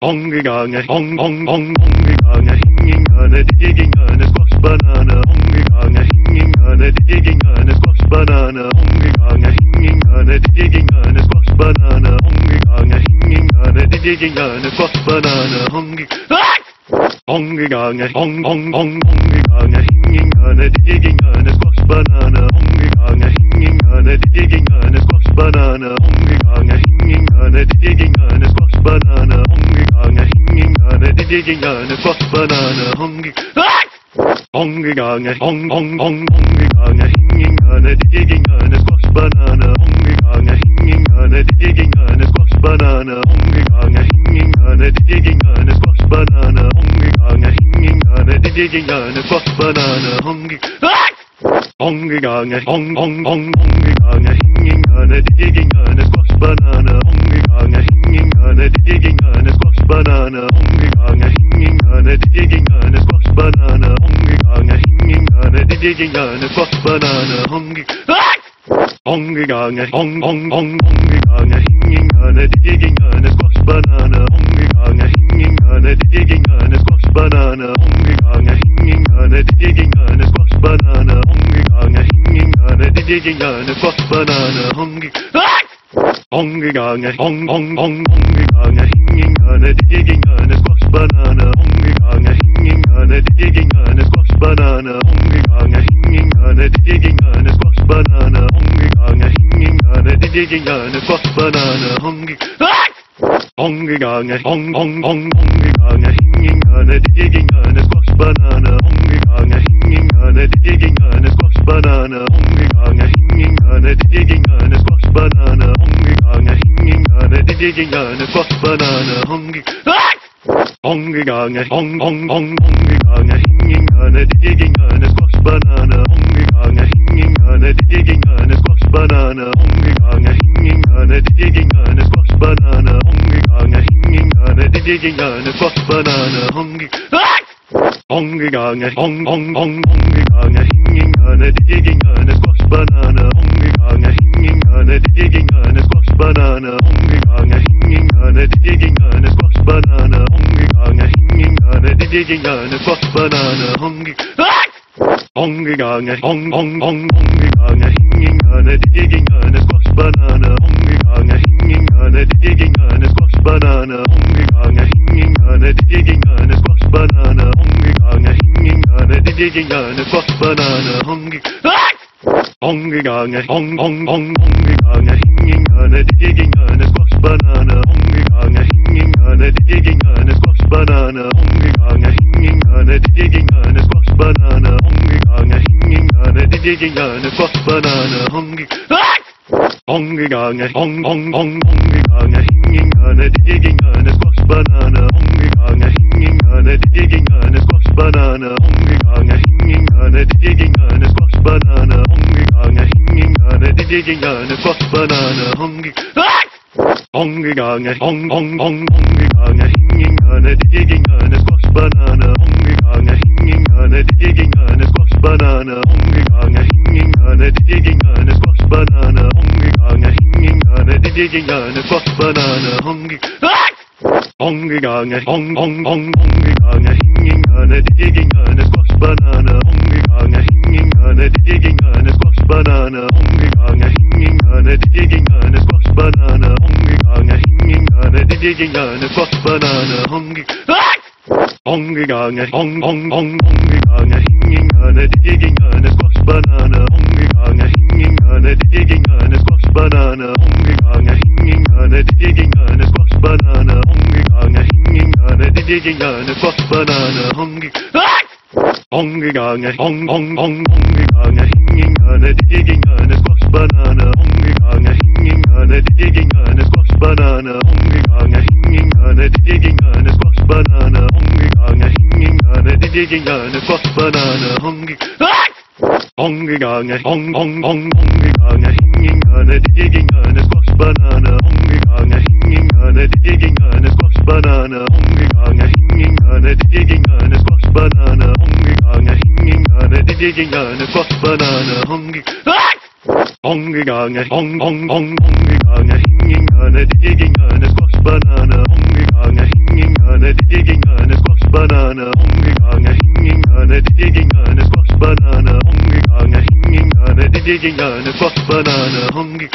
Ongegangen, on, on, on, ongegangen, hingegangen, diggingene Squashbanane, ongegangen, hingingene, diggingene Squashbanane, ongegangen, hingingene, diggingene Squashbanane, ongegangen, hingingene, diggingene Squashbanane, ongegangen, ongegangen, on, on, on, ongegangen, hingingene, diggingene Squashbanane, hingingerne, de gingingerne, squashbananer, umgingerne, hingingerne, de gingingerne, squashbananer, umgingerne, hingingerne, de gingingerne, squashbananer, umging... Umgingerne, ah! um, um, um, umgingerne, hingingerne, de gingingerne, squashbananer, umgingerne, hingingerne, de gingingerne, squashbananer, umgingerne, hingingerne, de gingingerne, squashbananer, umgingerne, hingingerne, de gingingerne, squashbananer, umging... Ah! umgegangen, um, um, um, umgegangen, hingegangen, die gegangen, Squashbanane, umgegangen, hingegangen, die gegangen, Squashbanane, umgegangen, hingegangen, die gegangen, Squashbanane, umgegangen, hingegangen, die gegangen, Squashbanane, umgegangen, umgegangen, um, um, um, umgegangen, hingegangen, die gegangen, Squashbanane, umgegangen, hingegangen, die gegangen, Squashbanane, umgegangen, hingegangen, die gegangen, Squashbanane, umgegangen, ngờ hình hình ngờ nè đi đi đi ngờ nè quất bờ nờ nè hông nghi hông nghi ngờ ngờ hông hông hông hông nghi ngờ ngờ hình hình ngờ nè đi đi đi ngờ nè quất bờ nờ nè hông nghi ngờ ngờ hình hình ngờ nè đi đi đi ngờ nè quất bờ nờ nè hông nghi ngờ ngờ hình hình ngờ nè đi đi đi ngờ nè quất bờ nờ nè hông nghi ngờ ngờ hình hình ngờ nè đi đi đi ngờ nè quất bờ nờ nè hông nghi Hong gegangen, hong, hong, hong, hong gegangen, hing, hing, hörne, die ging, hörne, Quatsch, Banane, hong gegangen, hing, hing, hörne, die ging, hörne, Quatsch, banana umgegangen hingegangen diggingane squash banana umgegangen hingegangen diggingane squash banana umgegangen hong hong hong umgegangen hingegangen diggingane squash banana umgegangen hingegangen diggingane squash banana umgegangen hingegangen diggingane squash banana umgegangen hingegangen diggingane squash banana umgegangen Omgegangen, om, om, om, omgegangen, hingingerne, diggingerne, squashbanane, omgegangen, hingingerne, diggingerne, Hong omgegangen, hingingerne, diggingerne, squashbanane, omgegangen, hingingerne, diggingerne, squashbanane, omgegangen. Hong om, Hong om, omgegangen, hingingerne, diggingerne, squashbanane, omgegangen hinging hingingerne, diggingerne, squashbananer, umgegangen, hingingerne, diggingerne, squashbananer, umgegangen, hingingerne, diggingerne, squashbananer, umgegangen. Umgegangen, um, um, um, umgegangen, hingingerne, diggingerne, squashbananer, umgegangen, hingingerne, diggingerne, squashbananer, umgegangen, hingingerne, diggingerne, squashbananer, umgegangen, hingingerne, diggingerne, squashbananer, umgegangen. Omgegangen, om, om, om, omgegangen, hingingene, diggingene, squashbanane, omgegangen, hingingene, diggingene, squashbanane, omgegangen, hingingene, diggingene, squashbanane, omgegangen, hingingene, diggingene, squashbanane, omgegangen. Omgegangen, om, om, om, omgegangen, hingingene, diggingene, squashbanane, omgegangen, hingingene, diggingene, squashbanane, omgegangen, Hingingerne, de diggingerne, squashbananer, hungegange, hingingerne, de diggingerne, squashbananer, hungegange, hong, hong, hong, hungegange, hingingerne, de diggingerne, squashbananer, hungegange, hingingerne, de diggingerne, squashbananer, hungegange, hingingerne, de diggingerne, squashbananer, hungegange, hingingerne, de diggingerne, squashbananer, hungegange, Umgegangen, um, um, um, umgegangen, hingegangen, die ging eine Squash-Banane, umgegangen, hingegangen, die ging eine Squash-Banane, umgegangen, hingegangen, die ging eine Squash-Banane, umgegangen, hingegangen, die ging eine Squash-Banane, umgegangen, umgegangen, um, um, um, umgegangen, hingegangen, die ging eine Squash-Banane, umgegangen, hingegangen, die ging eine Squash-Banane, umgegangen, hingegangen, die ging eine Squash-Banane, Banane, umgegangen, hingegangen, in die gegangen, Gott, Banane, umgegangen. Ah! Umgegangen, um, um, um, umgegangen, hingegangen, die gegangen, Gott, Banane, umgegangen, hingegangen, die gegangen, Gott, Banane, umgegangen, hingegangen, die gegangen, Gott, Banane, umgegangen, hingegangen, die gegangen, Gott, Banane, umgegangen. Ah! Umgegangen, um, um, um, umgegangen, hingegangen, die gegangen, Gott, Banane, umgegangen hinging on a digging on a squash banana, honging on a hinging on a digging on a squash banana, honging on a hinging on a digging on a squash banana, honging.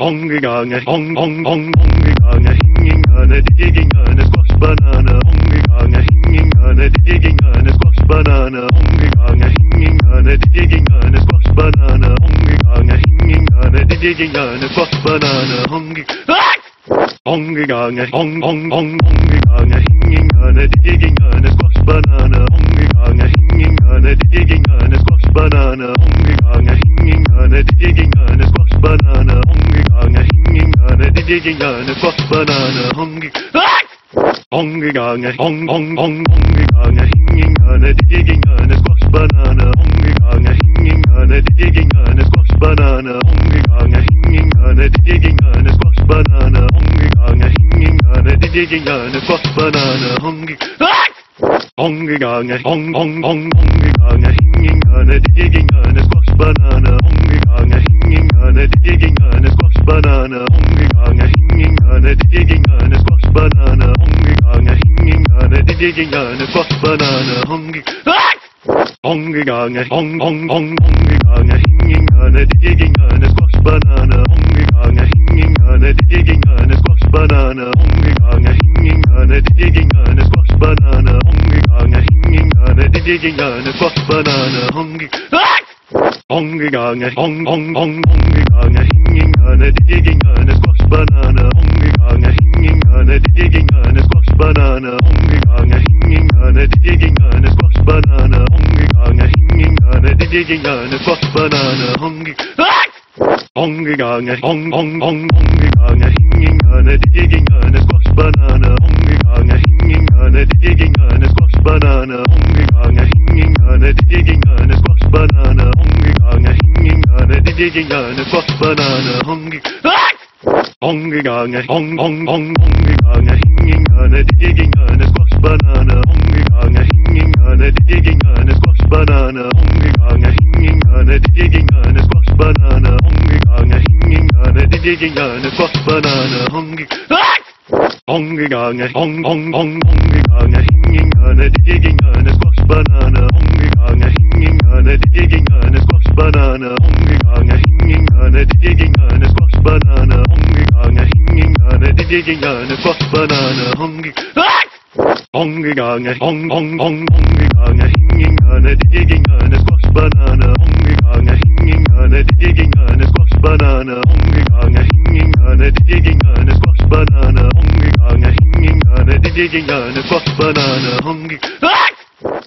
Honging on a hong hong hong honging on a hinging on a digging on a squash banana, honging on a hinging on a digging on a squash banana, honging on a hinging on a digging on a squash banana, honging on a hinging on a digging on a squash banana, honging. Umgegangen, um, um, um, umgegangen, hingegangen, die gegen eine Squash-Banane, umgegangen, hingegangen, die gegen eine Squash-Banane, umgegangen, hingegangen, die gegen eine Squash-Banane, umgegangen, hingegangen, die gegen eine Squash-Banane, umgegangen, umgegangen, um, um, um, umgegangen, hingegangen, die gegen eine Squash-Banane, umgegangen, hingegangen, die gegen eine Squash-Banane, umgegangen, hingegangen, die gegen eine Squash-Banane, Banana, banana, banana, banana, Banane, rumgegangen, hingegangen, gegangen, Gott Banane, rumgegangen, rumgegangen, rumgegangen, hingegangen, gegangen, Gott Banane, rumgegangen, hingegangen, gegangen, Gott Banane, rumgegangen, hingegangen, banana, Gott Banane, rumgegangen, hingegangen, gegangen, Gott Banane, rumgegangen. Rumgegangen, rum, rum, rum, rumgegangen, hingegangen, gegangen, Gott Banane, rumgegangen, digging digging digging digging banana, banana. banana banana. hingegangen, gegangen, Squashbanane, umgegangen, hingegangen, gegangen, Squashbanane, umgegangen, hingegangen, gegangen, Squashbanane, umgegangen, umgegangen, um, um, um, digging hingegangen, a squash umgegangen, hingegangen, gegangen, a umgegangen, on a digging umgegangen, a gegangen, banana umgegangen, Omgegangen, om, om, om, omgegangen, hingegangen, diggingangen, squashbanane, omgegangen, hingegangen, diggingangen, squashbanane, omgegangen, hingegangen, diggingangen, squashbanane, omgegangen, hingegangen, diggingangen, squashbanane, omgegangen. Omgegangen, om, om, om, omgegangen, hingegangen, diggingangen, squashbanane, omgegangen, hinging aan het digging aan een squash banana honging aan het hinging aan het digging aan een squash banana honging aan het hinging aan het digging aan een squash banana honging honging aan het hong hong hong honging aan het hinging aan het digging aan een squash banana honging hinging aan het digging aan een squash banana honging hinging aan het digging aan een squash banana honging hinging aan het digging aan een squash banana honging Omgegangen, om, om, om, omgegangen, hingegangen, diggegangen, squashbanane, omgegangen, hingegangen, diggegangen, squashbanane, omgegangen, hingegangen, diggegangen, squashbanane, omgegangen, hingegangen, diggegangen, squashbanane, omgegangen. Ah!